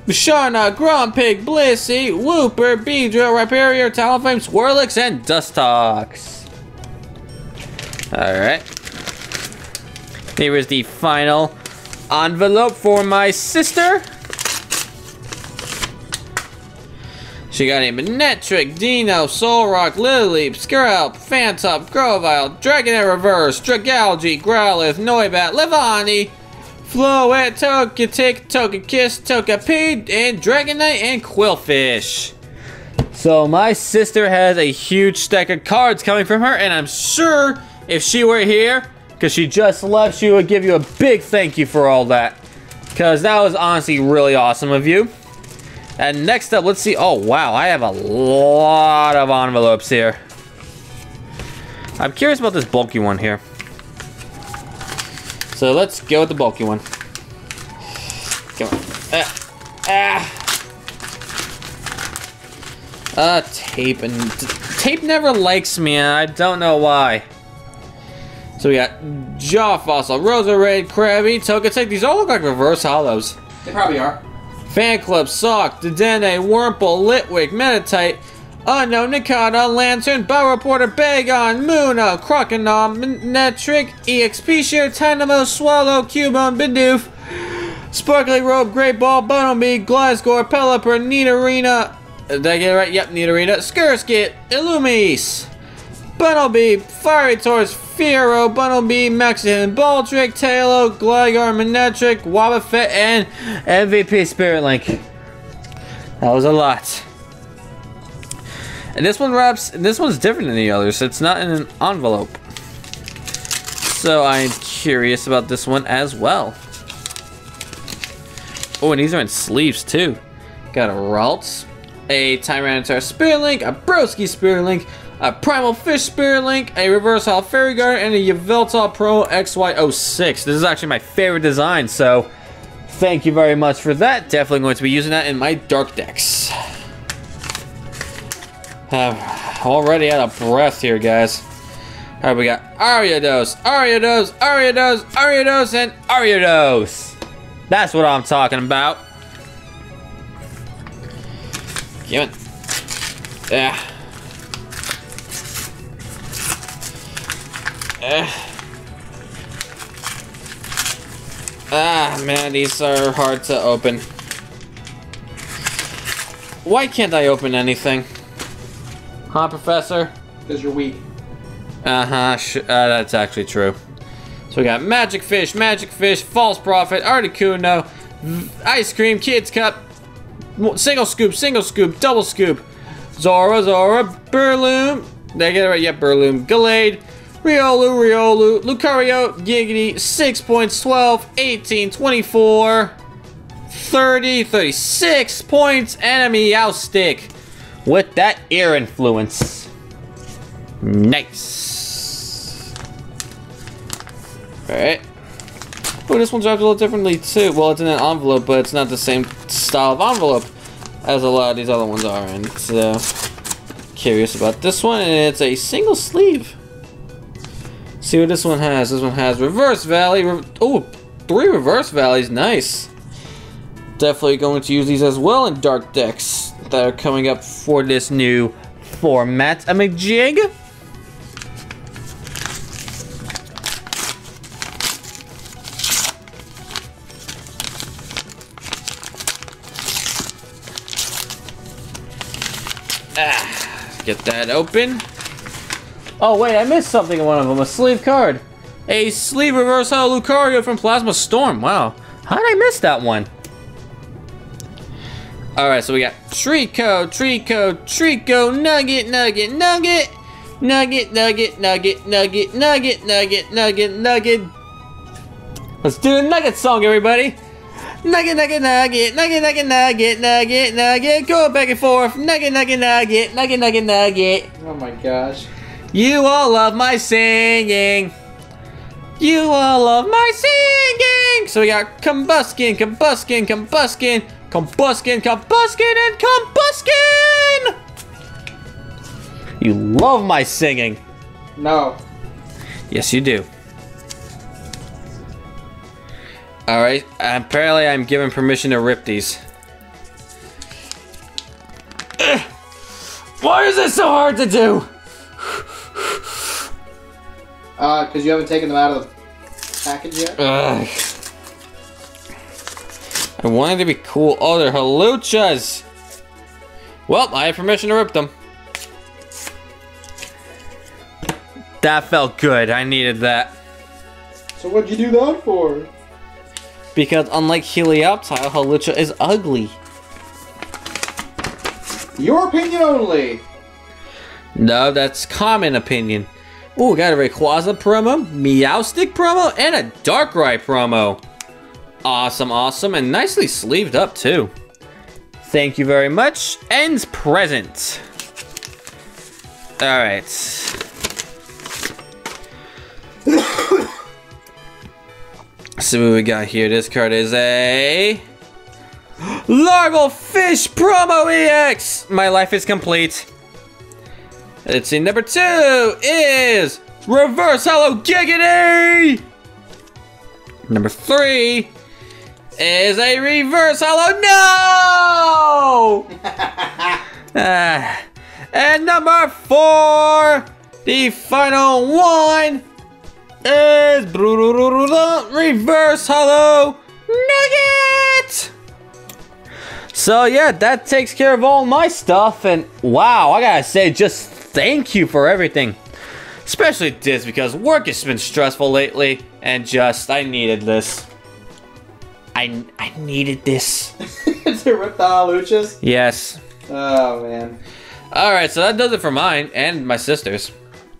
Bisharna, Grumpig, Blissey, Wooper, Beedrill, Rhyperior, Talonflame, Swirlix, and Dustox. Alright. Here is the final envelope for my sister. She got a Manectric, Dino, Solrock, Lileep, Skrelp, Phantump, Grovyle, Dragonair Reverse, Dragalge, Growlithe, Noibat, Levani, Floette, Togetic, Togekiss, Togepi, and Dragonite, and Qwilfish. So my sister has a huge stack of cards coming from her, and I'm sure if she were here, because she just left, she would give you a big thank you for all that. Because that was honestly really awesome of you. And next up, let's see. Oh, wow. I have a lot of envelopes here. I'm curious about this bulky one here. So let's go with the bulky one. Come on. Ah. Ah. Uh, tape and tape never likes me, and I don't know why. So we got Jaw Fossil, Roserade, Krabby, Togetic. These all look like reverse hollows. They probably are. Fan Club, Sock, Dedenne, Wurmple, Litwick, Meditite, Unknown, Nikata, Lanturn, Bow Reporter, Bagon, Munna, Croconaw, Netric, EXP Share, Tynamo, Swallow, Cubone, Bidoof, Sparkly Robe, Great Ball, Bunnelby, Glasgow, Pelipper, Nidorina, did I get it right? Yep, Nidorina, Skurskit, Illumise, Bunnelby, Fiery Taurus, Fiero, Bunnelby, Mexican, Baldrick, Taillow, Gligar, Manectric, Wobbuffet, and MVP Spirit Link. That was a lot. And this one wraps, this one's different than the others. It's not in an envelope. So I'm curious about this one as well. Oh, and these are in sleeves too. Got a Ralts, a Tyranitar Spirit Link, a Broski Spirit Link, a Primal Fish Spirit Link, a Reverse Hall Fairy Guard, and a Yveltal Pro XY06. This is actually my favorite design, so thank you very much for that. Definitely going to be using that in my Dark decks. Uh, already out of breath here, guys. Alright, we got Ariados, Ariados, Ariados, Ariados, and Ariados. That's what I'm talking about. Give it. Yeah. Uh. Ah, man, these are hard to open. Why can't I open anything? Huh, Professor? Because you're weak. Uh-huh, uh, that's actually true. So we got Magic Fish, Magic Fish, False Prophet, Articuno, Ice Cream, Kids Cup, Single Scoop, Single Scoop, Double Scoop, Zorua, Zorua, Breloom, did I get it right? Yep, Breloom, Gallade, Riolu, Riolu, Lucario, Giggity, 6 points, 12, 18, 24, 30, 36 points, and a Meowstic with that air influence. Nice. Alright. Oh, this one's wrapped a little differently too. Well, it's in an envelope, but it's not the same style of envelope as a lot of these other ones are. And it's curious about this one, and it's a single sleeve. See what this one has. This one has Reverse Valley. Re oh, three Reverse Valleys. Nice. Definitely going to use these as well in Dark decks that are coming up for this new format. A jig. Ah, get that open. Oh wait, I missed something in one of them. A sleeve card. A sleeve reverse Lucario from Plasma Storm. Wow. How did I miss that one? Alright, so we got Treecko, Treecko, Treecko, Nugget, Nugget, Nugget, Nugget, Nugget, Nugget, Nugget, Nugget, Nugget, Nugget, Nugget. Let's do the Nugget song, everybody. Nugget, Nugget, Nugget, Nugget, Nugget, Nugget, Nugget, Nugget. Go back and forth. Nugget, Nugget, Nugget, Nugget, Nugget, Nugget. Oh my gosh. You all love my singing. You all love my singing. So we got Combusken, Combusken, Combusken, Combusken, Combusken, and Combusken. You love my singing. No. Yes, you do. Alright, apparently I'm given permission to rip these. Ugh. Why is it so hard to do? Uh, because you haven't taken them out of the package yet? Ugh. I wanted to be cool. Oh, they're Hawluchas. Well, I have permission to rip them. That felt good. I needed that. So what'd you do that for? Because unlike Helioptile, Hawlucha is ugly. Your opinion only. No, that's common opinion. Ooh, got a Rayquaza promo, Meowstic promo, and a Darkrai promo. Awesome, awesome, and nicely sleeved up too. Thank you very much. Ends present. Alright. See what we got here. This card is a Larval Fish Promo EX. My life is complete. Let's see. Number two is Reverse Hollow Giggity. Number three is a Reverse Hollow No. Ah. and number four, the final one is Reverse Hollow Nugget! So yeah, that takes care of all my stuff, and wow, I gotta say, just thank you for everything. Especially this, because work has been stressful lately, and just, I needed this. I, I needed this. to rip the Hawluchas? Yes. Oh, man. Alright, so that does it for mine, and my sister's.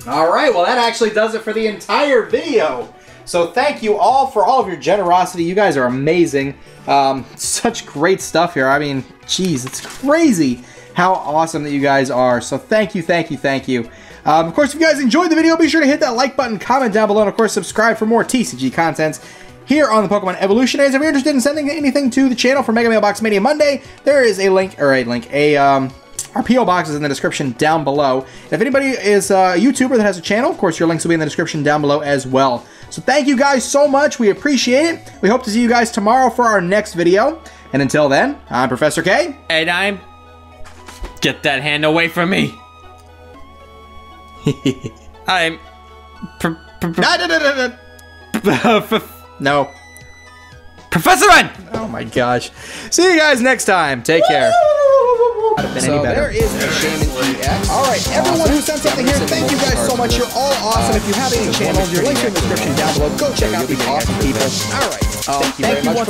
All right, well, that actually does it for the entire video. So thank you all for all of your generosity. You guys are amazing. Um, such great stuff here. I mean, geez, it's crazy how awesome that you guys are. So thank you, thank you, thank you. Um, of course, if you guys enjoyed the video, be sure to hit that like button, comment down below, and of course, subscribe for more TCG content here on the Pokemon Evolutionaries. If you're interested in sending anything to the channel for Mega Mailbox Mania Monday, there is a link, or a link, a, um, our PO box is in the description down below. If anybody is a YouTuber that has a channel, of course, your links will be in the description down below as well. So thank you guys so much. We appreciate it. We hope to see you guys tomorrow for our next video. And until then, I'm Professor K. And I'm... Get that hand away from me! I'm... Pr- pr- pr- No. Professor N! Oh my gosh. See you guys next time. Take care. So there is a Shaymin EX. All right, everyone who sent something here, thank you guys so much. You're all awesome. If you have any channels, your links are in the description down below. Go check out these awesome people. All right. Thank you very much.